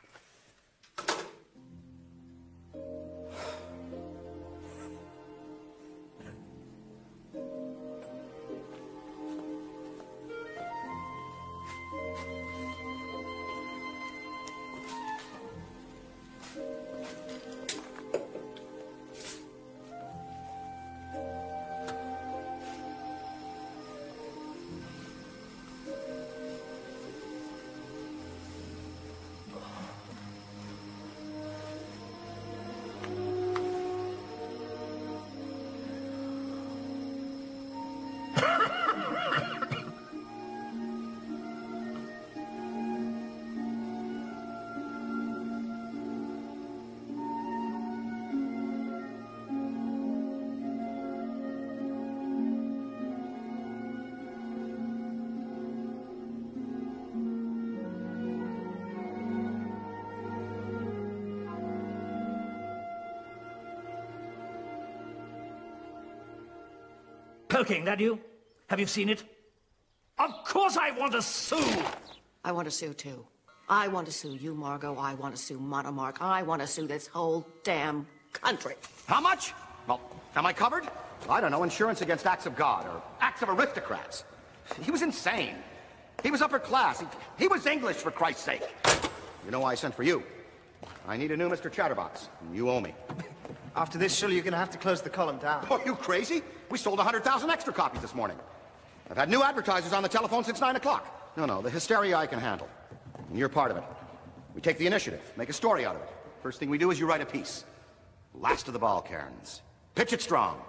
Poking, that you? Have you seen it? Of course I want to sue! I want to sue too. I want to sue you, Margot. I want to sue Monomark. I want to sue this whole damn country. How much? Well, am I covered? I don't know, insurance against acts of God or acts of aristocrats. He was insane. He was upper class. He, he was English, for Christ's sake. You know why I sent for you? I need a new Mr. Chatterbox, and you owe me. After this, surely you're going to have to close the column down. Are you crazy? We sold 100,000 extra copies this morning. I've had new advertisers on the telephone since 9 o'clock. No, no, the hysteria I can handle. And you're part of it. We take the initiative, make a story out of it. First thing we do is you write a piece. Last of the Balcairns. Pitch it strong.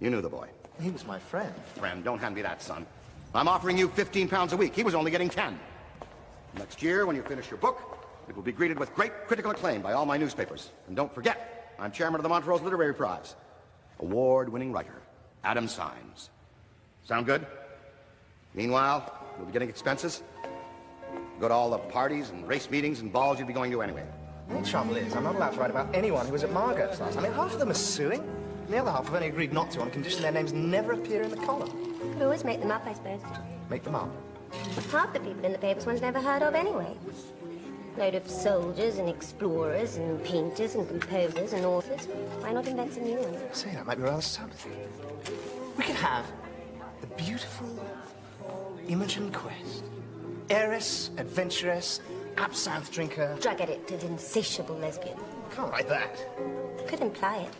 You knew the boy. He was my friend. Friend, don't hand me that, son. I'm offering you 15 pounds a week. He was only getting 10. Next year, when you finish your book, it will be greeted with great critical acclaim by all my newspapers. And don't forget, I'm chairman of the Montrose Literary Prize. Award-winning writer, Adam Symes. Sound good? Meanwhile, you'll be getting expenses. Go to all the parties and race meetings and balls you'd be going to anyway. The trouble is, I'm not allowed to write about anyone who was at Margot's last. I mean, half of them are suing, and the other half have only agreed not to on condition their names never appear in the column. Could always make them up, I suppose. Make them up. Half the people in the papers one's never heard of anyway. Load of soldiers and explorers and painters and composers and authors. Why not invent some new ones? Say, that might be rather something. We could have the beautiful Imogen Quest. Heiress, adventuress, absinthe drinker. Drug addict and insatiable lesbian. Can't write that. Could imply it.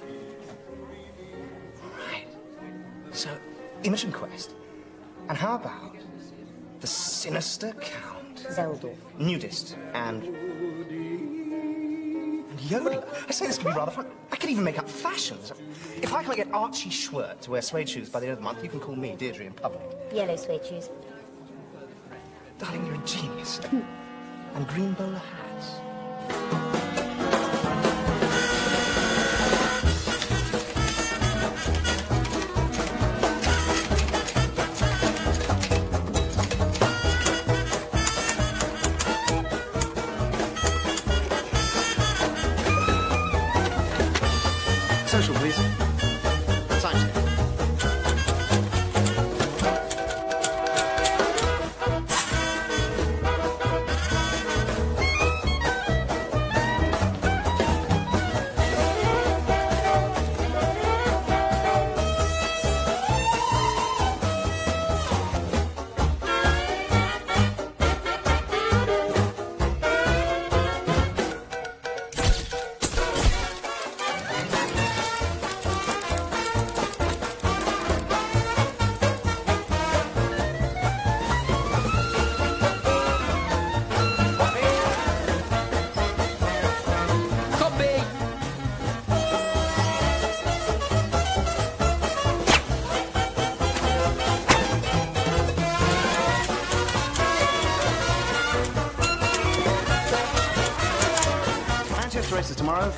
So, Imogen Quest. And how about the sinister Count? Zeldorf. Nudist and... and yodeler. I say this could be rather fun. I could even make up fashions. If I can't get Archie Schwert to wear suede shoes by the end of the month, you can call me Deirdre in public. Yellow suede shoes. Darling, you're a genius. and green bowler hats.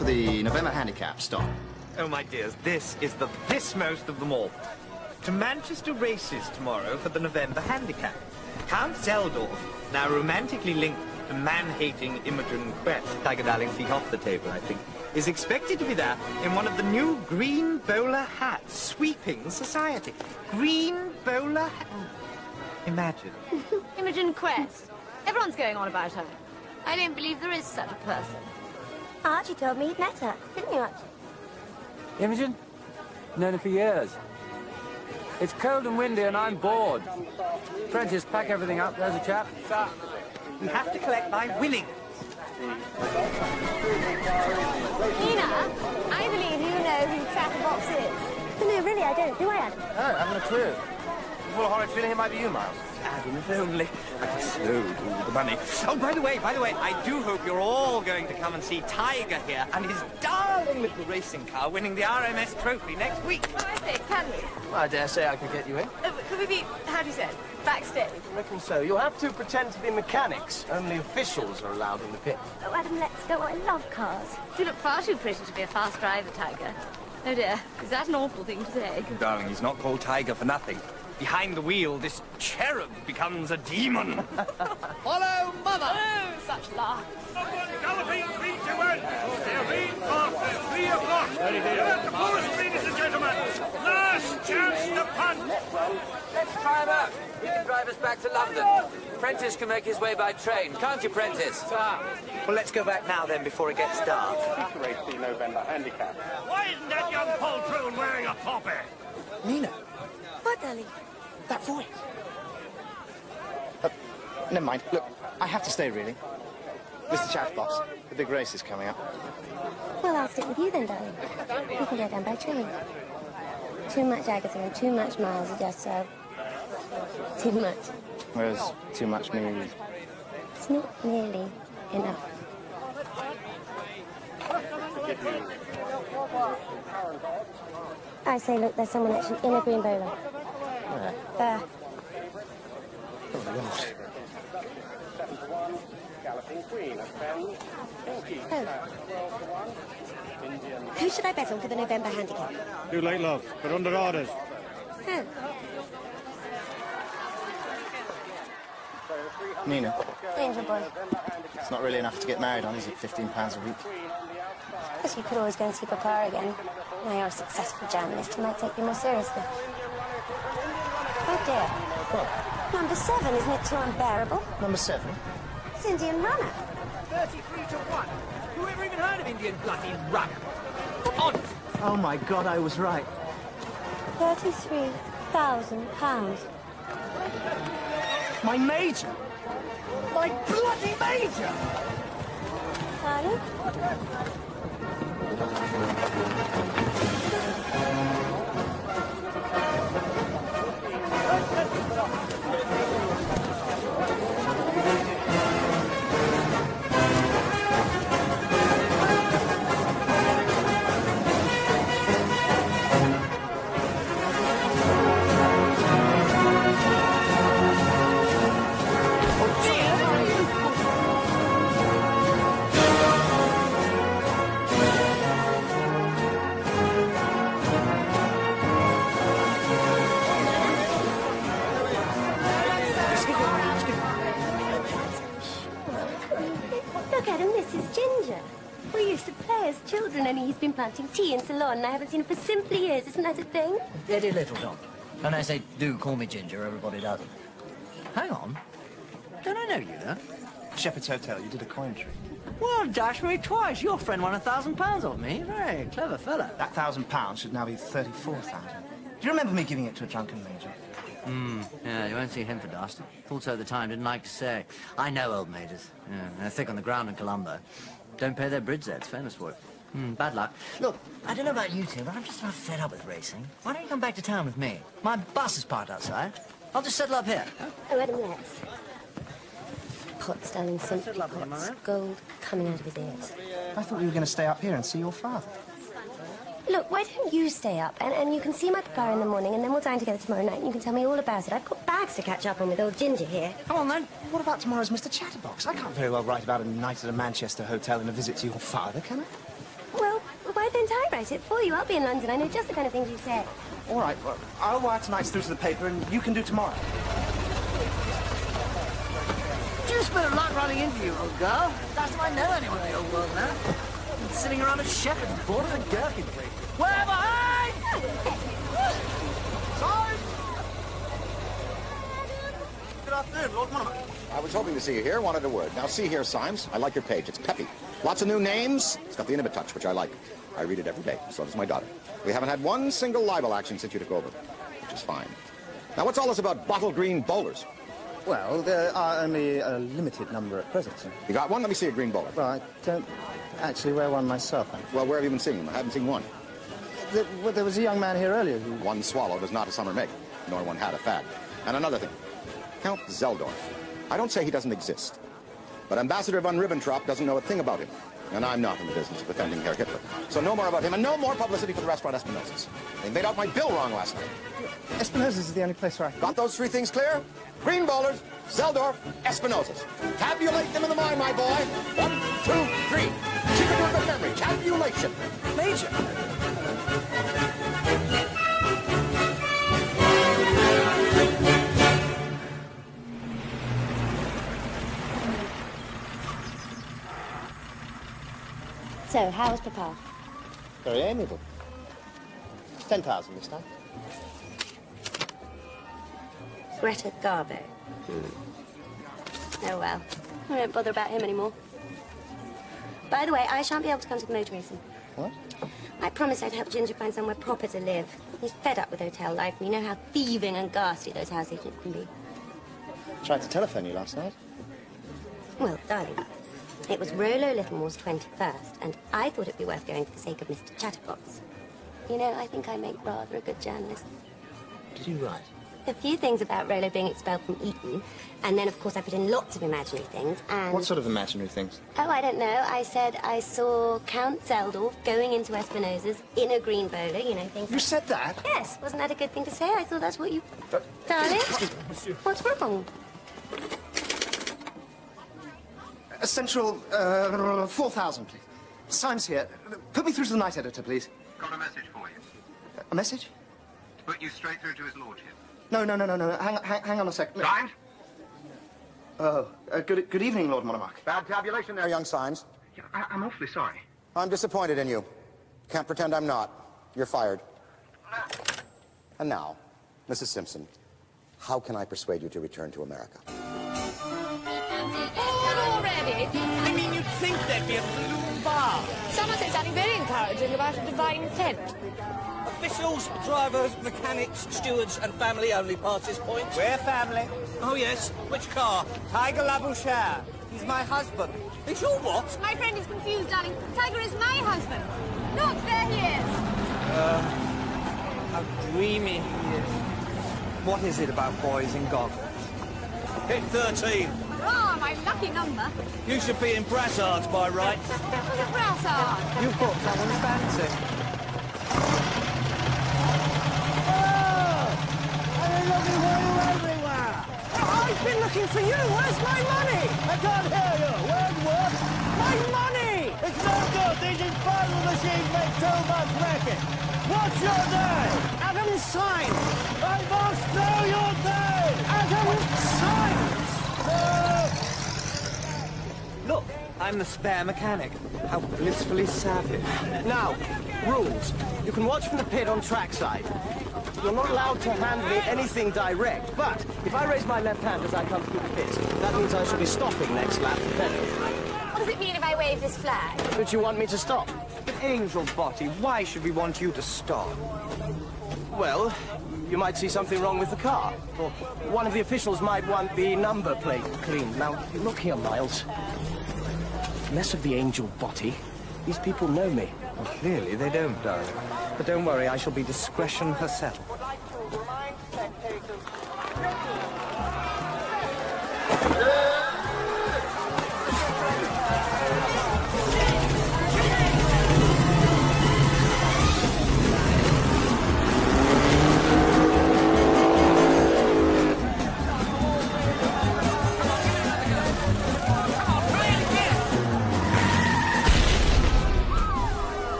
For the November handicap stop. Oh, my dears, this is the thismost of them all. To Manchester races tomorrow for the November handicap. Count Zeldorf, now romantically linked to man-hating Imogen Quest, Tiger Darling feet off the table, I think, is expected to be there in one of the new green bowler hats, sweeping society. Green bowler hat. Oh, imagine. Imogen Quest. Everyone's going on about her. I don't believe there is such a person. Archie told me he'd met her, didn't you, Archie? Imogen? Known her for years. It's cold and windy and I'm bored. Prentice, pack everything up. There's a chap. Sir, we have to collect my winnings. Nina, I believe you know who Chatterbox is. No, really, I don't. Do I, Adam? No, I haven't a clue. I've got a horrid feeling it might be you, Miles. Adam, if only I could do with the money. Oh, by the way, by the way, I do hope you're all going to come and see Tiger here and his darling little racing car winning the RMS trophy next week. I say, can we? Well, I dare say I could get you in. Uh, could we be, how do you say it, backstage? I reckon so. You'll have to pretend to be mechanics. Only officials are allowed in the pit. Oh, Adam, let's go. I love cars. You look far too pretty to be a fast driver, Tiger. Oh dear, is that an awful thing to say? Darling, he's not called Tiger for nothing. Behind the wheel, this cherub becomes a demon. Follow Mother! Oh, such laughs. Galloping three to one. They're for three o'clock. The post, ladies and gentlemen. Last chance to punt. Let's try him out. He can drive us back to London. Prentice can make his way by train, can't you, Prentice? Well, let's go back now then before it gets dark. Race the November handicap. Why isn't that young poltroon wearing a poppy? Nina, What, darling? That voice. Uh, never mind. Look, I have to stay, really. Mr. Chatterbox, the big race is coming up. Well, I'll stick with you then, darling. We can go down by train. Too much Agatha and too much Miles are just so... Too much. Whereas too much means... It's not nearly enough. I say, look, there's someone actually in a green bowler. Where? There. Lord. Who should I bet on for the November handicap? Too late, love. But under orders. Oh. Nina, Angel boy. it's not really enough to get married on, is it? Fifteen pounds a week. Guess you could always go and see Papa again. Now you're a successful journalist, he might take you more seriously. Oh dear. Number seven, isn't it too unbearable? Number seven. It's Indian runner. 33 to 1. Who ever even heard of Indian bloody runner? On! Oh my God, I was right. Thirty-three thousand pounds. My major. My bloody major. Darling? Children, and he's been planting tea in Ceylon, and I haven't seen him for simply years. Isn't that a thing? Deady little John. And I say, do call me Ginger, everybody does. Hang on. Don't I know you, though? Shepheard's Hotel, you did a coin trick. Well, dash me twice. Your friend won a thousand pounds off me. Very clever fella. That thousand pounds should now be thirty-four thousand. Do you remember me giving it to a drunken major? Hmm, yeah, you won't see him for dust. Thought so at the time, didn't like to say. I know old majors. Yeah, they're thick on the ground in Colombo. Don't pay their bridge there, it's famous for it. Hmm, bad luck. Look, I don't know about you two, but I'm just about fed up with racing. Why don't you come back to town with me? My bus is parked outside. I'll just settle up here. Oh, Adam, let's. Pot sterling simply pots. Gold coming out of his ears. I thought we were going to stay up here and see your father. Look, why don't you stay up and, and you can see my papa in the morning and then we'll dine together tomorrow night and you can tell me all about it. I've got bags to catch up on with old Ginger here. Come on, then. What about tomorrow's Mr. Chatterbox? I can't very well write about a night at a Manchester hotel and a visit to your father, can I? Well, why don't I write it for you? I'll be in London. I know just the kind of things you say. All right, well, I'll wire tonight's through to the paper and you can do tomorrow. Just been a lot running into you, old girl. Last time I know anyone in the old world now. Been sitting around a Shepheard's bored of a gherkin tree. Where behind? Good afternoon, Lord Monomark. I was hoping to see you here. Wanted a word. Now, see here, Symes. I like your page. It's peppy. Lots of new names. It's got the intimate touch, which I like. I read it every day. So does my daughter. We haven't had one single libel action since you took over, which is fine. Now, what's all this about bottle green bowlers? Well, there are only a limited number at present, sir. You got one? Let me see a green bowler. Well, I don't actually wear one myself. Well, where have you been seeing them? I haven't seen one. There, well, there was a young man here earlier who... One swallow does not a summer make, nor one hat a fad. And another thing, Count Zeldorf. I don't say he doesn't exist, but Ambassador von Ribbentrop doesn't know a thing about him. And I'm not in the business of defending Herr Hitler. So no more about him, and no more publicity for the restaurant Espinosa's. They made out my bill wrong last night. Espinosa's is the only place where I... Got those three things clear? Green bowlers, Zeldorf, Espinosa's. Tabulate them in the mind, my boy. One, two, three. Keep it in good memory. Tabulation. Major. So, how was Papa? Very amiable. Ten thousand this time. Greta Garbo. Hmm. Oh well. I won't bother about him anymore. By the way, I shan't be able to come to the motor racing. What? I promised I'd help Ginger find somewhere proper to live. He's fed up with hotel life, and you know how thieving and ghastly those house agents can be. Tried to telephone you last night. Well, darling, it was Rollo Littlemore's 21st, and I thought it'd be worth going for the sake of Mr. Chatterbox. You know, I think I make rather a good journalist. Did you write? A few things about Rollo being expelled from Eton, and then, of course, I put in lots of imaginary things, and... What sort of imaginary things? Oh, I don't know. I said I saw Count Zeldorf going into Espinosa's in a green bowler, you know, things You like... said that? Yes, wasn't that a good thing to say? I thought that's what you... Darling, what's wrong? A central, uh, 4,000, please. Symes here. Put me through to the night editor, please. Got a message for you. A message? To put you straight through to his lordship. No, no, no, no, no. Hang, hang, hang on a second. Signed? Oh, uh, good, good evening, Lord Monomark. Bad tabulation there, young Symes. I, I'm awfully sorry. I'm disappointed in you. Can't pretend I'm not. You're fired. And now, Mrs. Simpson, how can I persuade you to return to America? Already? I mean, you'd think there'd be a saloon bar. Someone said something very encouraging about a divine tent. Officials, drivers, mechanics, stewards, and family only pass this point. We're family. Oh, yes. Which car? Tiger Labouchere. He's my husband. He's your what? My friend is confused, darling. Tiger is my husband. Look, there he is. Uh, how dreamy he is. What is it about boys in goggles? Hit 13. Ah, my lucky number. You should be in brassards by rights. What's a brassard? You've got someone's fancy. Oh, I've been looking for you. Where's my money? I can't hear you. Where's what? My money! It's no good. These infernal machines make too much racket. What's your name? Adam Symes. I must know your name. Adam Symes. Look, I'm the spare mechanic. How blissfully savage. Now, rules. You can watch from the pit on trackside. You're not allowed to hand me anything direct, but if I raise my left hand as I come through the pit, that means I shall be stopping next lap. What does it mean if I wave this flag? But you want me to stop? But Angel Botty, why should we want you to stop? Well, you might see something wrong with the car. Or one of the officials might want the number plate cleaned. Now, look here, Miles. Less of the Angel Botty. These people know me. Well, clearly they don't, darling. But don't worry, I shall be discretion herself.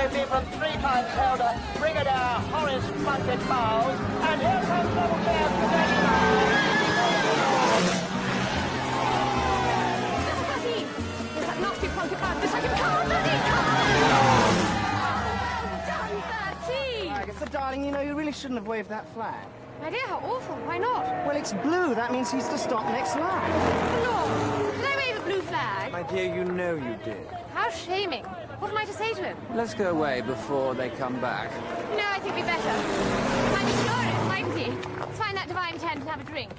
Took the trophy from three times holder Brigadier Horace Plunkett Bowles, and here comes Labouchere's Bloody! There's that nasty plunk about the second car. Bloody car! Well done, Bertie! Agatha, darling, you know, you really shouldn't have waved that flag. My dear, how awful. Why not? Well, it's blue. That means he's to stop next lap. Lord, did I wave a blue flag? My dear, you know you did. How shaming. What am I to say to him? Let's go away before they come back. No, I think we'd better. I'm Florence, mightn't he? Let's find that divine tent and have a drink.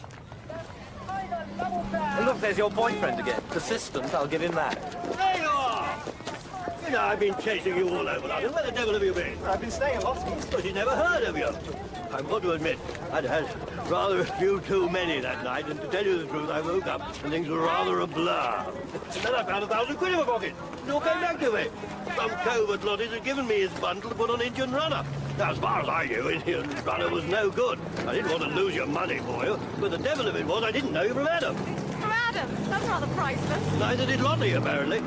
Look, there's your boyfriend again. Persistent, I'll give him that. There you know, I've been chasing you all over London. Where the devil have you been? I've been staying at Hoskins. But you never heard of you. I've got to admit, I'd had rather a few too many that night, and to tell you the truth, I woke up and things were rather a blur. And then I found a thousand quid in my pocket. It all came back to me. Some covert Lottie's had given me his bundle to put on Indian Runner. Now, as far as I knew, Indian Runner was no good. I didn't want to lose your money for you, but the devil of it was I didn't know you from Adam. From Adam. That's rather priceless. Neither did Lottie, apparently.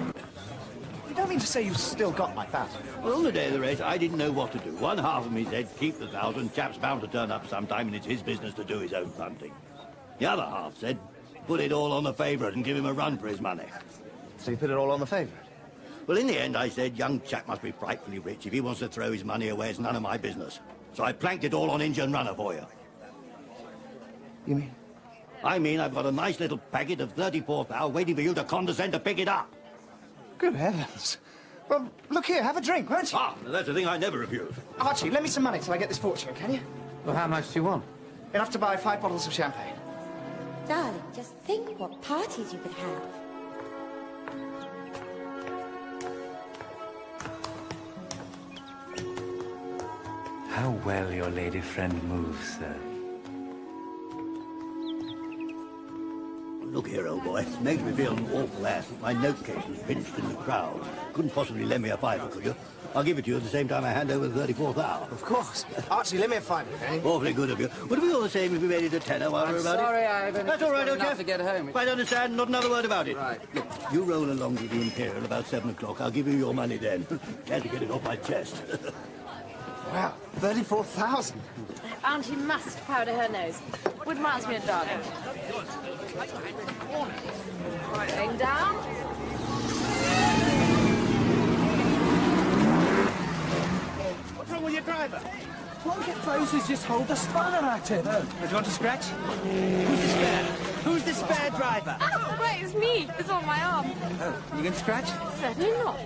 You don't mean to say you've still got my thousand? Well, on the day of the race, I didn't know what to do. One half of me said, keep the thousand, chap's bound to turn up sometime, and it's his business to do his own punting. The other half said, put it all on the favourite and give him a run for his money. So you put it all on the favourite? Well, in the end, I said, young chap must be frightfully rich. If he wants to throw his money away, it's none of my business. So I planked it all on Indian Runner for you. You mean? I mean, I've got a nice little packet of 34 thou waiting for you to condescend to pick it up. Good heavens. Well, look here, have a drink, won't you? Ah, that's a thing I never refuse. Archie, lend me some money till I get this fortune, can you? Well, how much do you want? Enough to buy five bottles of champagne. Darling, just think what parties you could have. How well your lady friend moves, sir. Look here, old boy. It makes me feel an awful ass that my note case was pinched in the crowd. Couldn't possibly lend me a fiver, could you? I'll give it to you at the same time I hand over the 34,000. Of course. Archie, lend me a fiver, eh? Awfully good of you. Would it be all the same if we made it a tenner while I'm we're about sorry, it? I've only That's all right, got old enough chap. to get home. Quite understand, not another word about it. Right. Look, you roll along to the Imperial about seven o'clock. I'll give you your money then. Had to get it off my chest. Wow, 34,000. Auntie must powder her nose. Would Miles be a darling? Going down. What's wrong with your driver? Won't get places, just hold the spanner at it. Oh, do you want to scratch? Who's the spare? Who's the spare driver? Oh, wait, it's me. It's on my arm. Oh, you going to scratch? Certainly not.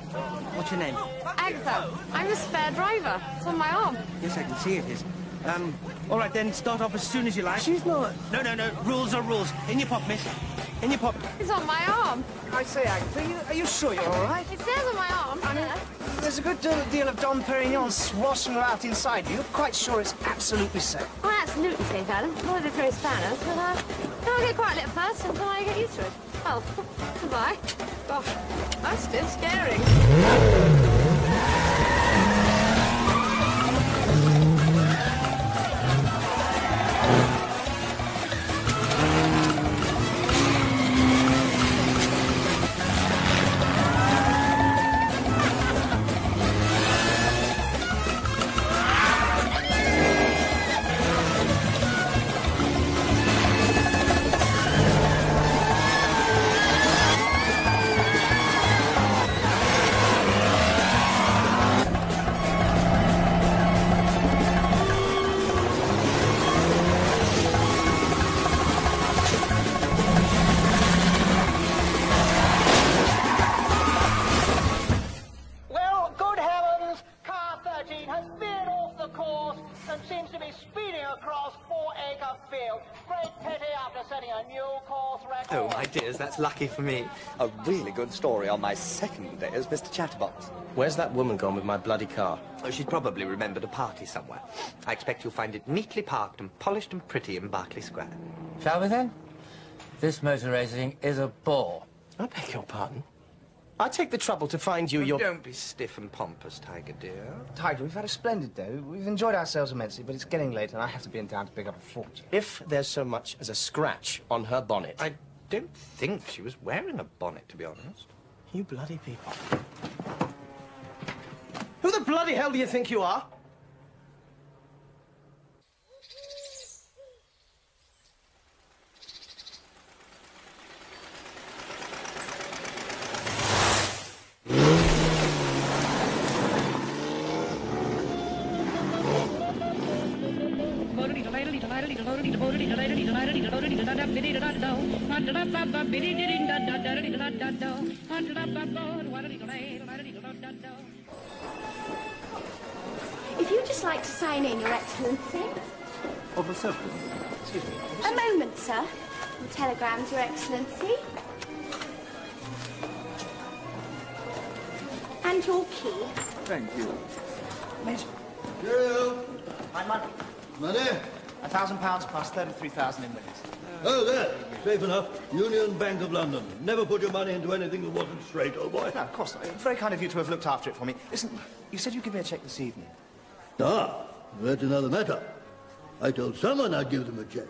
What's your name? Agatha, I'm the spare driver. It's on my arm. Yes, I can see it is. Um, all right then, start off as soon as you like. She's not. No, no, no. Rules are rules. In your pop, miss. In your pop. It's on my arm. I say, Agatha, are you, are you sure you're all right? It says on my arm. I mean, There's a good deal, deal of Dom Perignon swashing about inside you. You're quite sure it's absolutely safe. Oh, absolutely safe, Adam. Not that they throw spanners, but uh, I'll get quiet a little first until I get used to it. Oh, goodbye. Gosh, that's still scaring. That's lucky for me. A really good story on my second day as Mr. Chatterbox. Where's that woman gone with my bloody car? Oh, she'd probably remembered a party somewhere. I expect you'll find it neatly parked and polished and pretty in Berkeley Square. Shall we then? This motor racing is a bore. I beg your pardon? I take the trouble to find you your... Don't be stiff and pompous, Tiger dear. Tiger, we've had a splendid day. We've enjoyed ourselves immensely, but it's getting late and I have to be in town to pick up a fortune. If there's so much as a scratch on her bonnet... I don't think she was wearing a bonnet, to be honest. You bloody people. Who the bloody hell do you think you are? If you'd just like to sign in, Your Excellency. Oh, myself, Excuse me. A moment, sir. Your telegrams, Your Excellency. And your key. Thank you. Major. Cheerio. My money. Money? A thousand pounds plus thirty-three thousand in winnings. Oh, there. Safe enough. Union Bank of London. Never put your money into anything that wasn't straight, old boy. No, of course not. Very kind of you to have looked after it for me. Listen, you said you'd give me a cheque this evening. Ah, that's another matter. I told someone I'd give them a check.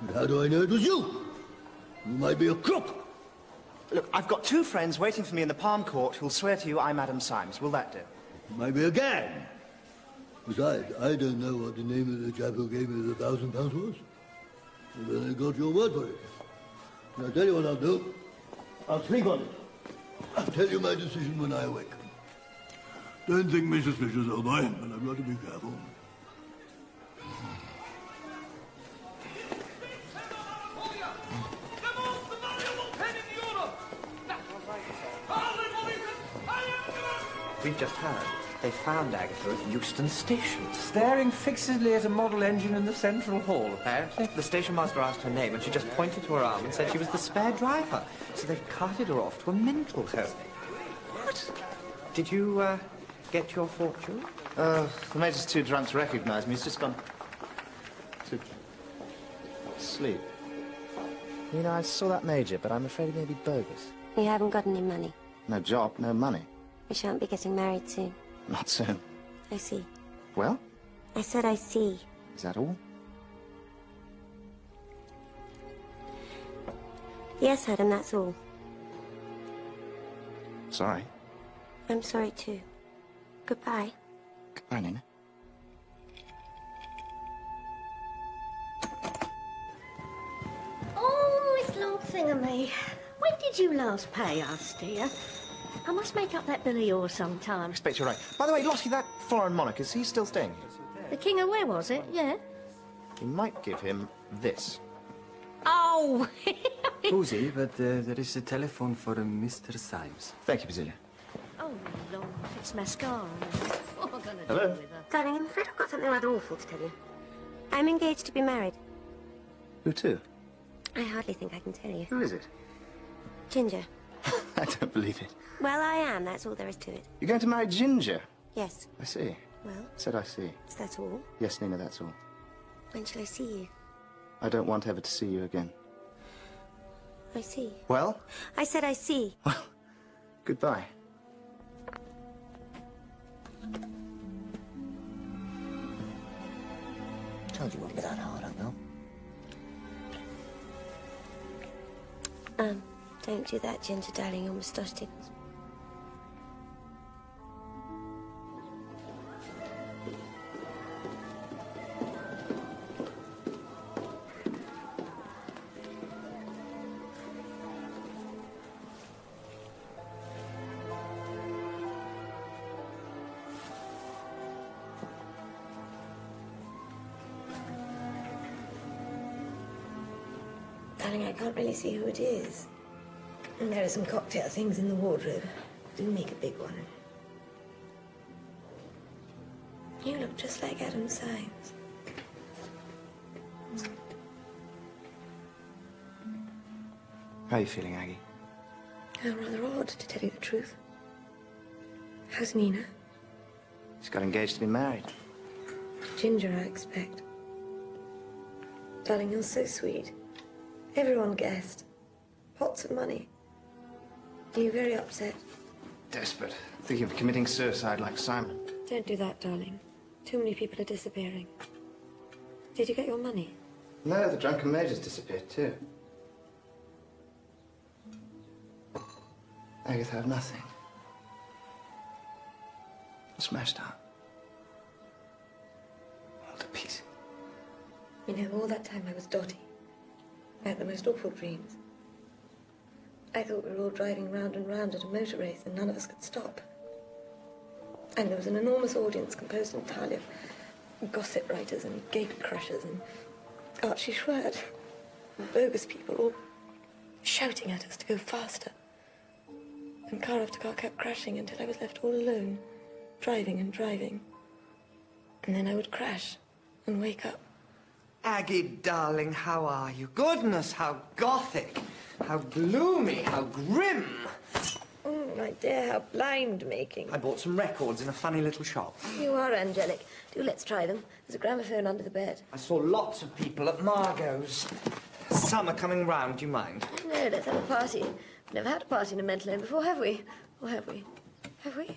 And how do I know it was you? You might be a crook. Look, I've got two friends waiting for me in the Palm Court who'll swear to you I'm Adam Symes. Will that do? It might be a gang. Besides, I don't know what the name of the chap who gave me the thousand pounds was. I've only got your word for it. And I'll tell you what I'll do. I'll sleep on it. I'll tell you my decision when I awake. Don't think me suspicious, old boy, but I've got to be careful. We've just heard. They found Agatha at Euston Station. Staring fixedly at a model engine in the central hall, apparently. The station master asked her name, and she just pointed to her arm and said she was the spare driver. So they've carted her off to a mental home. What? Did you, uh, get your fortune? Uh, the Major's too drunk to recognize me. He's just gone to sleep. You know, I saw that major, but I'm afraid he may be bogus. You haven't got any money. No job, no money. We shan't be getting married soon. Not soon. I see. Well, I said I see. is that all? Yes, Adam, that's all. Sorry. I'm sorry too. Goodbye. Goodbye, Nina. Oh, Miss Long Thingamy. When did you last pay us, dear? I must make up that bill of yours sometime. I expect you're right. By the way, Lottie, that foreign monarch, is he still staying here? The King of where was it? Yeah. You might give him this. Oh! Cozy, but uh, there is a telephone for uh, Mr. Symes. Thank you, Basilio. oh, Lord, it's mascara. What am I going to Hello? do with her? Darling, I'm afraid I've got something rather awful to tell you. I'm engaged to be married. Who to? I hardly think I can tell you. Who is it? Ginger. I don't believe it. Well, I am. That's all there is to it. You're going to marry Ginger? Yes. I see. Well, Said I see. is that all? Yes, Nina, that's all. When shall I see you? I don't want ever to see you again. I see. Well, I said I see. Well, goodbye. Told you it wouldn't be that hard, Uncle. Um, don't do that, Ginger, darling. Your moustache tickles. Darling, I can't really see who it is. There are some cocktail things in the wardrobe. Do make a big one. You look just like Adam Symes. How are you feeling, Aggie? How rather odd, to tell you the truth. How's Nina? She's got engaged to be married. Ginger, I expect. Darling, you're so sweet. Everyone guessed. Pots of money. Are you very upset? Desperate. Thinking of committing suicide like Simon. Don't do that, darling. Too many people are disappearing. Did you get your money? No, the drunken major's disappeared too. Agatha, have nothing. Smashed up. All to pieces. You know, all that time I was dotty. I had the most awful dreams. I thought we were all driving round and round at a motor race and none of us could stop. And there was an enormous audience composed entirely of gossip writers and gate crushers and Archie Schwert. And bogus people all shouting at us to go faster. And car after car kept crashing until I was left all alone, driving and driving. And then I would crash and wake up. Aggie, darling, how are you? Goodness, how gothic, how gloomy, how grim. Oh, my dear, how blind making. I bought some records in a funny little shop. You are angelic. Do let's try them. There's a gramophone under the bed. I saw lots of people at Margot's. Some are coming round, do you mind? No, let's have a party. We've never had a party in a mental home before, have we? Or have we? Have we?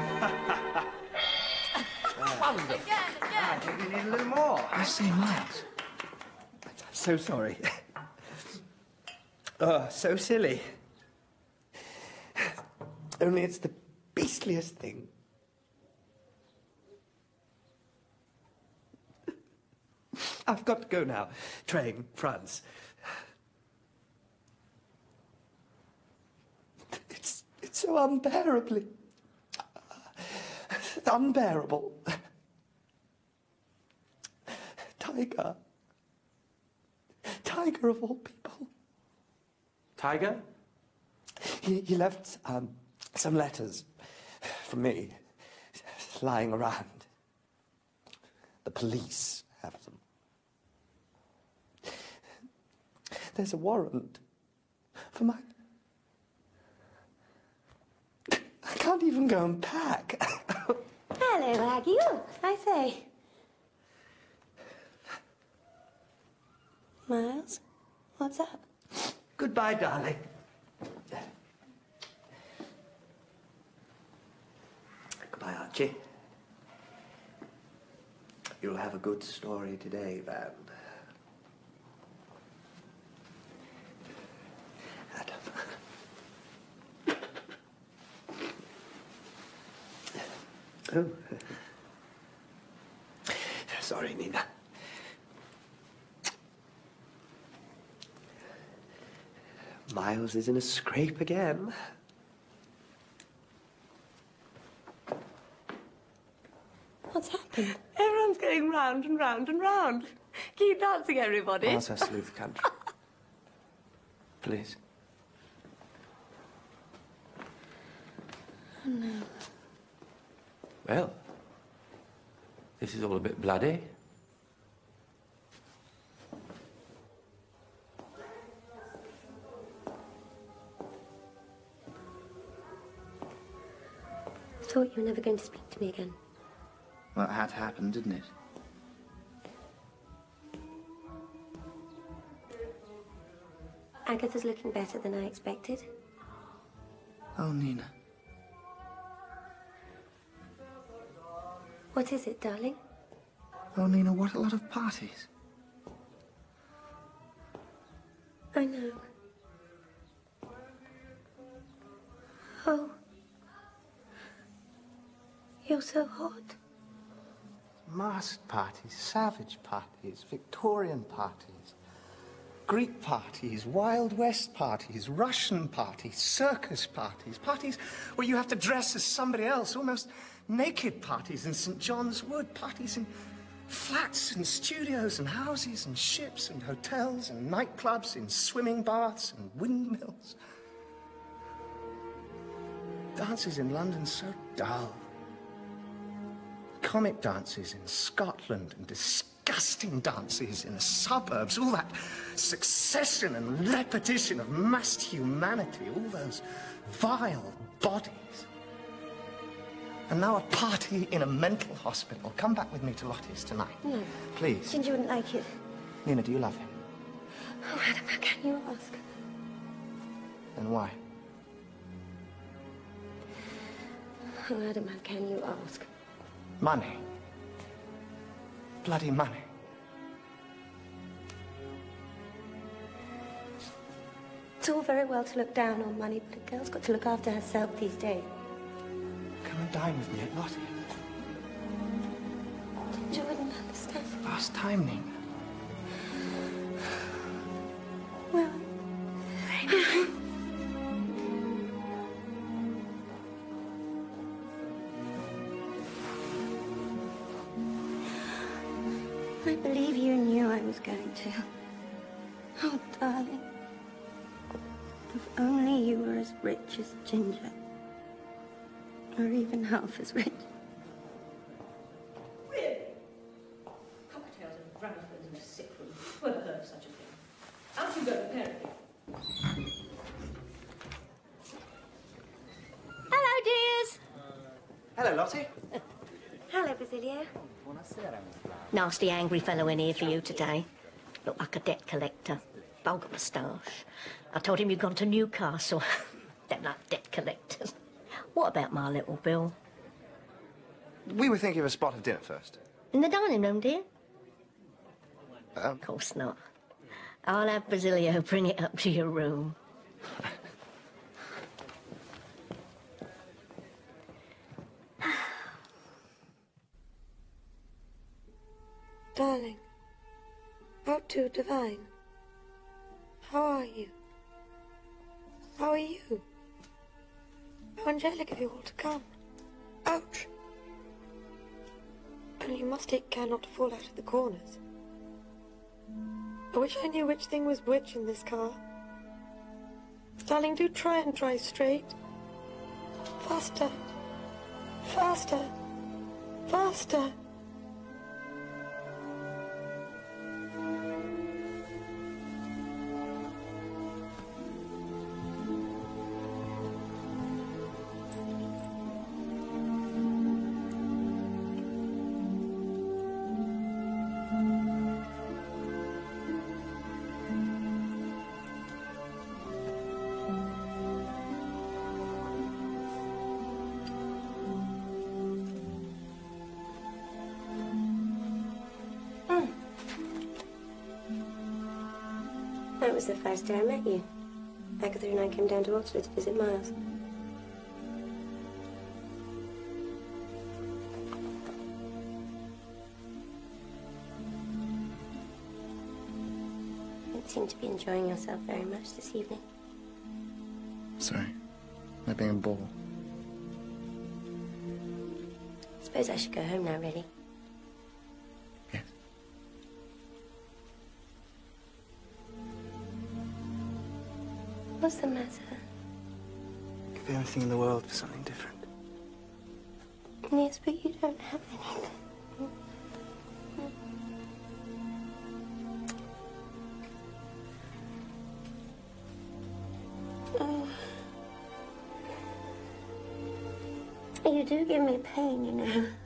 I need a little more. I say, Miles. I'm so sorry. Oh, so silly. Only it's the beastliest thing. I've got to go now. Train, France. It's, it's so unbearably unbearable. Tiger. Tiger of all people. Tiger? He, he left um, some letters from me lying around. The police have them. There's a warrant for my. I can't even go and pack. Hello, Aggie. Oh, I say. Miles, what's up? Goodbye, darling. Goodbye, Archie. You'll have a good story today, Van. Adam. Oh. Sorry, Nina. Miles is in a scrape again. What's happened? Everyone's going round and round and round. Keep dancing, everybody. Ask us to leave the country. Please. Oh, no. Well, this is all a bit bloody. Thought you were never going to speak to me again. Well, it had happened, didn't it? Agatha's looking better than I expected. Oh, Nina. What is it, darling? Oh, Nina, what a lot of parties. I know. Oh. So hot. Masked parties, savage parties, Victorian parties, Greek parties, Wild West parties, Russian parties, circus parties, parties where you have to dress as somebody else, almost naked parties in St. John's Wood, parties in flats and studios and houses and ships and hotels and nightclubs, in swimming baths and windmills. Dances in London so dull. Comic dances in Scotland and disgusting dances in the suburbs, all that succession and repetition of massed humanity, all those vile bodies. And now a party in a mental hospital. Come back with me to Lottie's tonight. No. Please. Ginger wouldn't like it. Nina, do you love him? Oh, Adam, how can you ask? And why? Oh, Adam, how can you ask? Money. Bloody money. It's all very well to look down on money, but a girl's got to look after herself these days. Come and dine with me at Lottie. You wouldn't understand. Last time, Nina. Well, rich as Ginger. Or even half as rich. Really? Cocktails and gramophones in a sick room. Whoever heard of such a thing? Out you go, apparently. Hello, dears. Hello, Lottie. Hello, Basilio. Nasty angry fellow in here for you today. Look like a debt collector. Vulgar moustache. I told him you'd gone to Newcastle. Don't like debt collectors. What about my little Bill? We were thinking of a spot of dinner first. In the dining room, dear? Um, Of course not. I'll have Basilio bring it up to your room. Darling. How too divine. How are you? How are you? Angelic of you all to come. Ouch. Only you must take care not to fall out of the corners. I wish I knew which thing was which in this car. Darling, do try and drive straight. Faster. Faster. Faster. Was the first day I met you. Agatha and I came down to Oxford to visit Miles. You don't seem to be enjoying yourself very much this evening. Sorry. They're being a bore. I Suppose I should go home now, really. What's the matter? Give anything in the world for something different. Yes, but you don't have anything. Oh. You do give me pain, you know.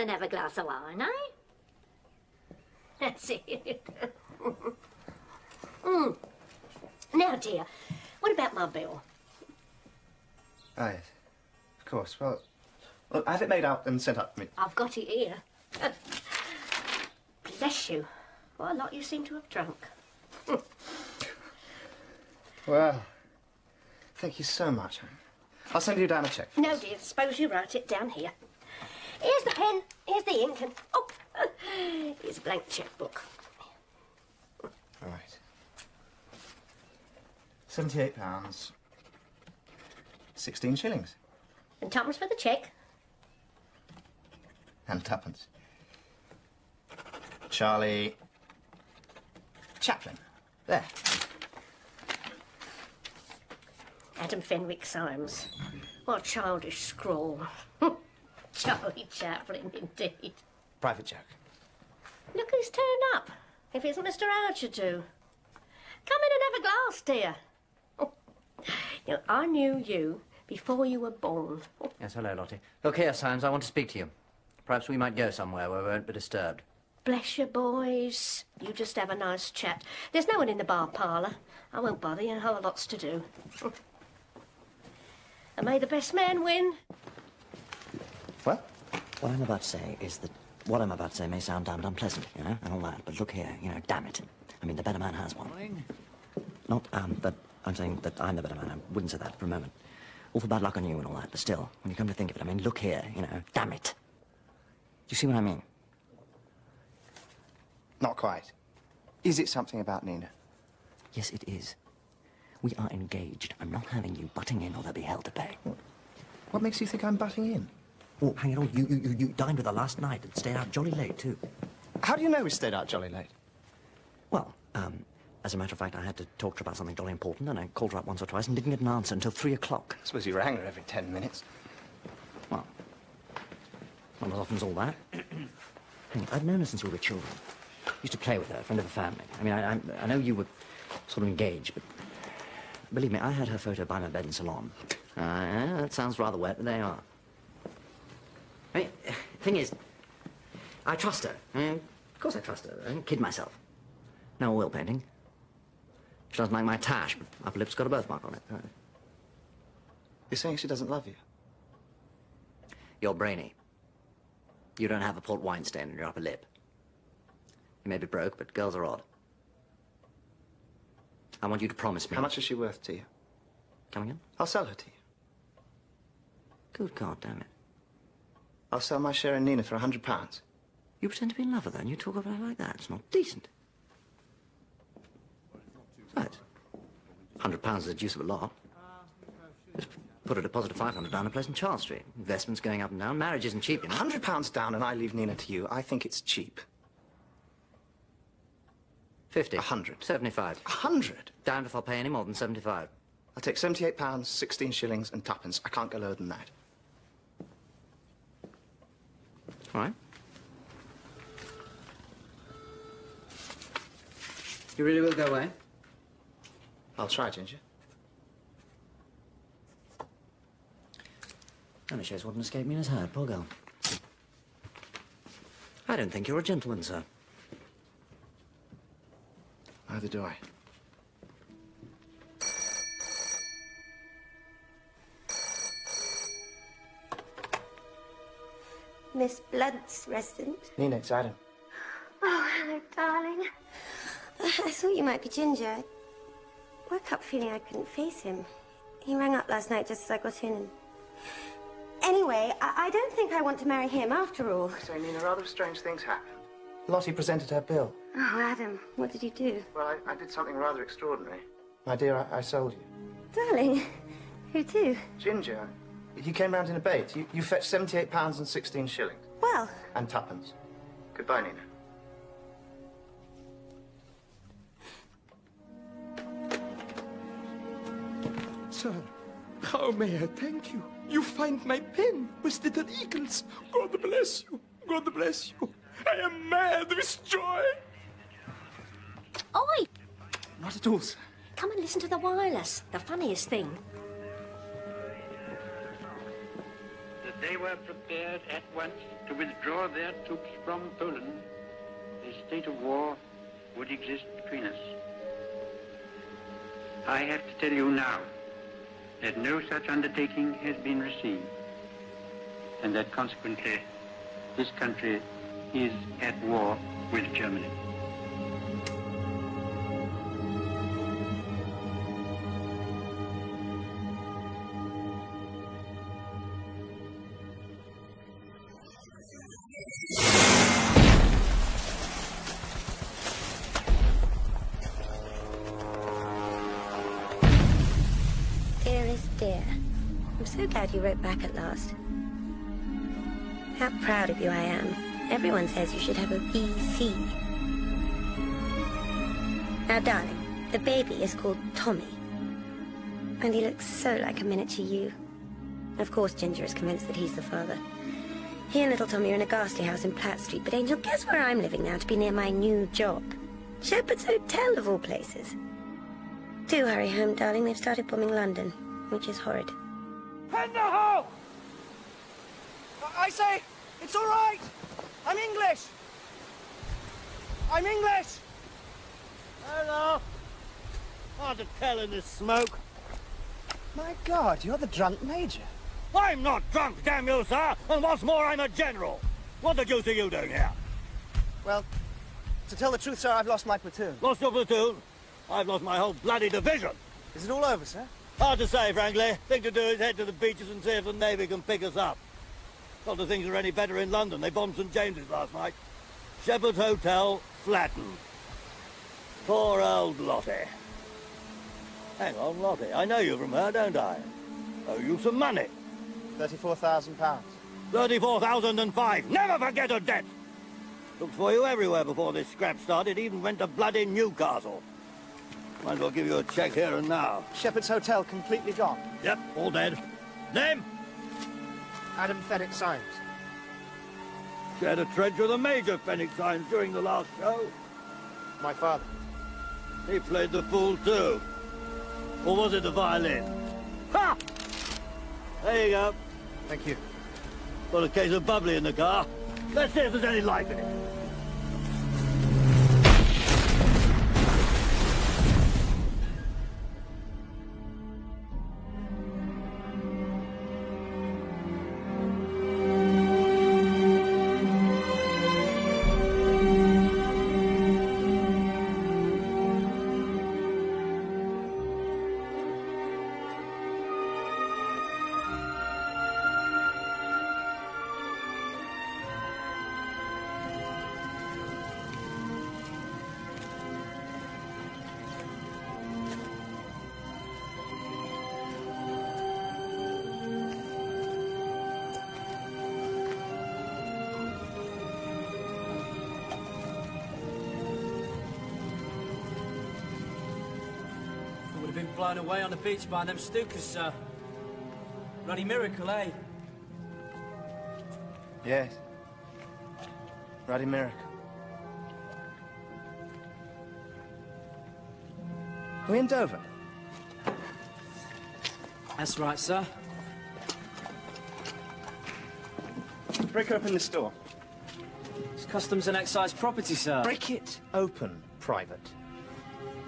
down and have a glass of wine, eh? That's it. mm. Now, dear, what about my bill? Oh, yes. Of course. Well, well, have it made out and sent up to me. I've got it here. Bless you. What a lot you seem to have drunk. Well, thank you so much. I'll send you down a check. No, dear, suppose you write it down here. Here's the pen, here's the ink, and oh, here's a blank checkbook. All right. Seventy-eight pounds. Sixteen shillings. And twopence for the cheque. And twopence. Charlie Chaplin. There. Adam Fenwick Symes. What a childish scrawl. Charlie Chaplin, indeed. Private joke. Look who's turned up. If it's Mr. Archer, too. Come in and have a glass, dear. Oh. You know, I knew you before you were born. Yes, hello, Lottie. Look here, Symes, I want to speak to you. Perhaps we might go somewhere where we won't be disturbed. Bless you, boys. You just have a nice chat. There's no one in the bar parlour. I won't bother you. I have lots to do. and may the best man win. What? What I'm about to say is that what I'm about to say may sound damned unpleasant, you know, and all that, but look here, you know, damn it. I mean, the better man has one. Not, um, that I'm saying that I'm the better man. I wouldn't say that for a moment. All for bad luck on you and all that, but still, when you come to think of it, I mean, look here, you know, damn it. Do you see what I mean? Not quite. Is it something about Nina? Yes, it is. We are engaged. I'm not having you butting in or there'll be hell to pay. What makes you think I'm butting in? Oh, hang it all. You, you, you- dined with her last night and stayed out jolly late, too. How do you know we stayed out jolly late? Well, um, as a matter of fact, I had to talk to her about something jolly important, and I called her up once or twice and didn't get an answer until three o'clock. I suppose you rang her every ten minutes. Well, not as often as all that. I've known her since we were children. Used to play with her, a friend of the family. I mean, I, I, I know you were sort of engaged, but believe me, I had her photo by my bed in Ceylon. Uh, yeah, that sounds rather wet, but they are. I mean, thing is, I trust her. I mean, of course I trust her. I don't kid myself. No oil painting. She doesn't like my tash, but upper lip's got a birthmark on it. Uh, You're saying she doesn't love you? You're brainy. You don't have a port wine stain on your upper lip. You may be broke, but girls are odd. I want you to promise me. How much is she worth to you? Coming in? I'll sell her to you. Good God damn it. I'll sell my share in Nina for a hundred pounds. You pretend to be in love with her and you talk about her like that. It's not decent. Right. Hundred pounds is a deuce of a lot. Just put a deposit of five hundred down a place in Charles Street. Investments going up and down. Marriage isn't cheap, you know. Hundred pounds down and I leave Nina to you. I think it's cheap. Fifty. A hundred. Seventy-five. A hundred? Damned if I'll pay any more than seventy-five. I'll take seventy-eight pounds, sixteen shillings, and twopence. I can't go lower than that. All right. You really will go away? I'll try, Ginger. Only shows what an escape Nina's had, poor girl. I don't think you're a gentleman, sir. Neither do I. Miss Blount's resident. Nina, it's Adam. Oh, hello, darling. I thought you might be Ginger. I woke up feeling I couldn't face him. He rang up last night just as I got in and... Anyway, I, I don't think I want to marry him after all. So, Nina, rather strange things happened. Lottie presented her bill. Oh, Adam, what did you do? Well, I, I did something rather extraordinary. My dear, I, I sold you. Darling, who to? Ginger, you came round in a bait. You, you fetched seventy-eight pounds and sixteen shillings. Well... And twopence. Goodbye, Nina. Sir, how may I thank you? You find my pen with little eagles. God bless you. God bless you. I am mad with joy. Oi! Not at all, sir. Come and listen to the wireless. The funniest thing. They were prepared at once to withdraw their troops from Poland, a state of war would exist between us. I have to tell you now that no such undertaking has been received, and that consequently this country is at war with Germany. At last. How proud of you I am. Everyone says you should have a VC. Now, darling, the baby is called Tommy. And he looks so like a miniature you. Of course, Ginger is convinced that he's the father. He and little Tommy are in a ghastly house in Platt Street, but Angel, guess where I'm living now to be near my new job? Shepheard's Hotel, of all places. Do hurry home, darling. They've started bombing London, which is horrid. Head the hole! I I say, it's all right. I'm English. I'm English. Hello. Hard to tell in this smoke. My God, you're the drunk major. I'm not drunk, damn you, sir. And what's more, I'm a general. What the deuce are you doing here? Well, to tell the truth, sir, I've lost my platoon. Lost your platoon? I've lost my whole bloody division. Is it all over, sir? Hard to say, frankly. Thing to do is head to the beaches and see if the Navy can pick us up. Not that things are any better in London. They bombed St James's last night. Shepheard's Hotel, flattened. Poor old Lottie. Hang on, Lottie. I know you from her, don't I? Owe you some money. Thirty-four thousand pounds. 34,005. Never forget a debt. Looked for you everywhere before this scrap started. Even went to bloody Newcastle. Might as well give you a check here and now. Shepheard's Hotel completely gone. Yep, all dead. Name? Adam Fenwick Symes. Shared a trench with a major Fenwick Symes during the last show. My father. He played the fool too. Or was it the violin? Ha! There you go. Thank you. Got a case of bubbly in the car. Let's see if there's any life in it. Blown away on the beach by them Stukas, sir. Bloody miracle, eh? Yes. Ruddy miracle. Are we in Dover? That's right, sir. Break open this door. It's customs and excise property, sir. Break it open, private.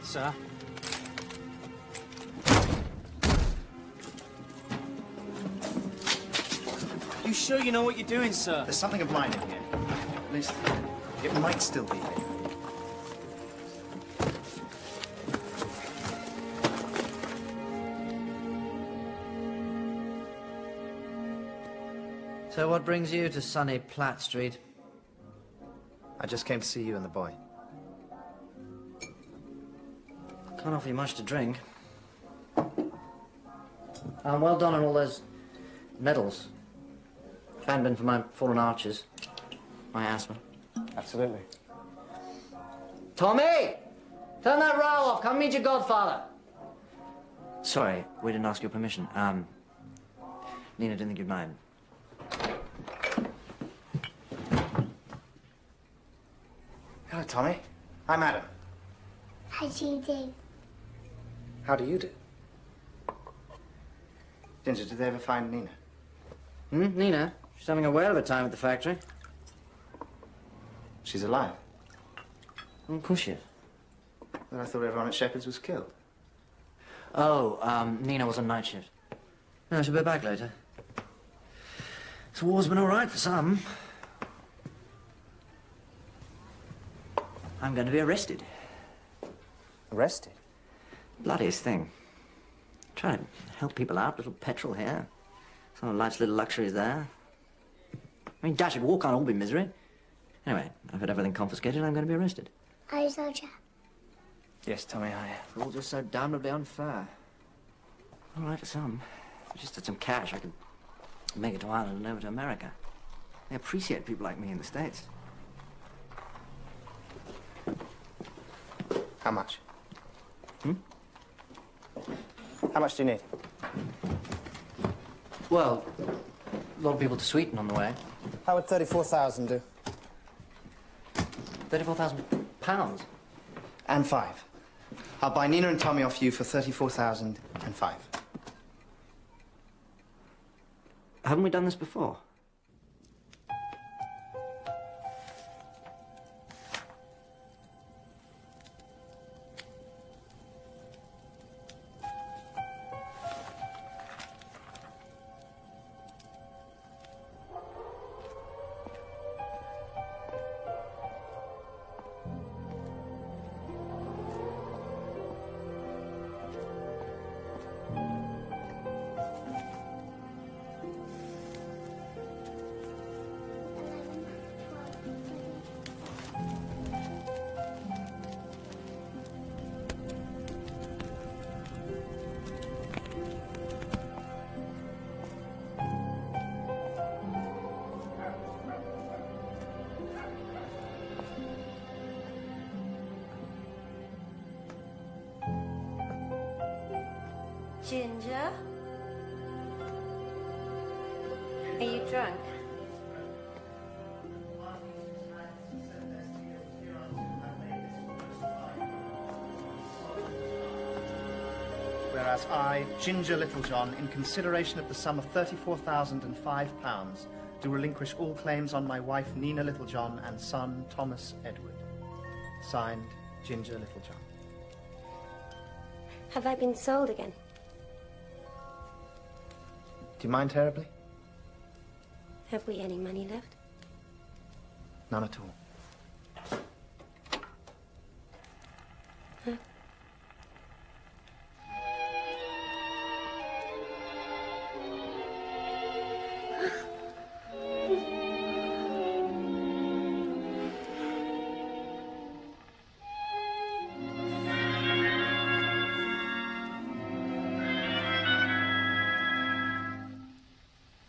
Sir? You sure you know what you're doing, sir? There's something of mine in here. At least, it might still be here. So what brings you to sunny Platt Street? I just came to see you and the boy. Can't offer you much to drink. Um, well done on all those medals. If it hadn't been for my fallen arches, my asthma. Absolutely. Tommy! Turn that row off. Come meet your godfather. Sorry, we didn't ask your permission. Um, Nina didn't think you'd mind. Hello, Tommy. I'm Adam. How do you do? How do you do? Ginger, did they ever find Nina? Hmm, Nina? She's having a whale of a time at the factory. She's alive. Of course she is. But I thought everyone at Shepheard's was killed. Oh, um, Nina was on night shift. No, she'll be back later. This war's been all right for some. I'm going to be arrested. Arrested? Bloodiest thing. Trying to help people out, little petrol here. Some of life's little luxuries there. I mean, dash it, war can't all be misery. Anyway, I've had everything confiscated, I'm going to be arrested. Are you soldier? Yes, Tommy, I am. It's all just so damnably unfair. All right for some. I just had some cash, I could make it to Ireland and over to America. They appreciate people like me in the States. How much? Hmm? How much do you need? Well, a lot of people to sweeten on the way. How would 34,000 do? 34,000 pounds? And five. I'll buy Nina and Tommy off you for 34,000 and five. Haven't we done this before? Ginger Littlejohn, in consideration of the sum of £34,005, do relinquish all claims on my wife Nina Littlejohn and son Thomas Edward. Signed, Ginger Littlejohn. Have I been sold again? Do you mind terribly? Have we any money left? None at all.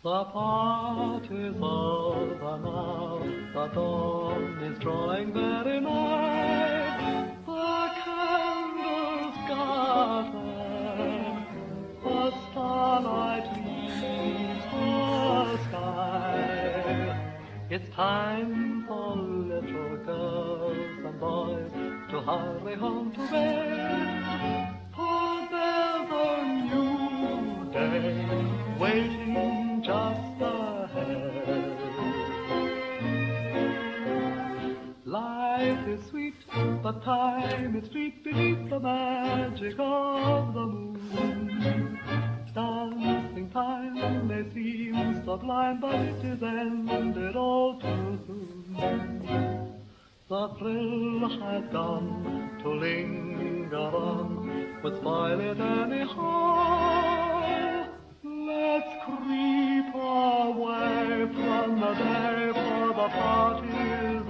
The pot is over now, the dawn is drawing very nigh. The candles gather, the starlight meets the sky. It's time for little girls and boys to hurry home to bed. For there's a new day waiting. Time is sweet beneath the magic of the moon. Dancing time may seem sublime, but it is ended all too soon. The thrill has gone to linger on, spoil it anyhow. Let's creep away from the day, for the party's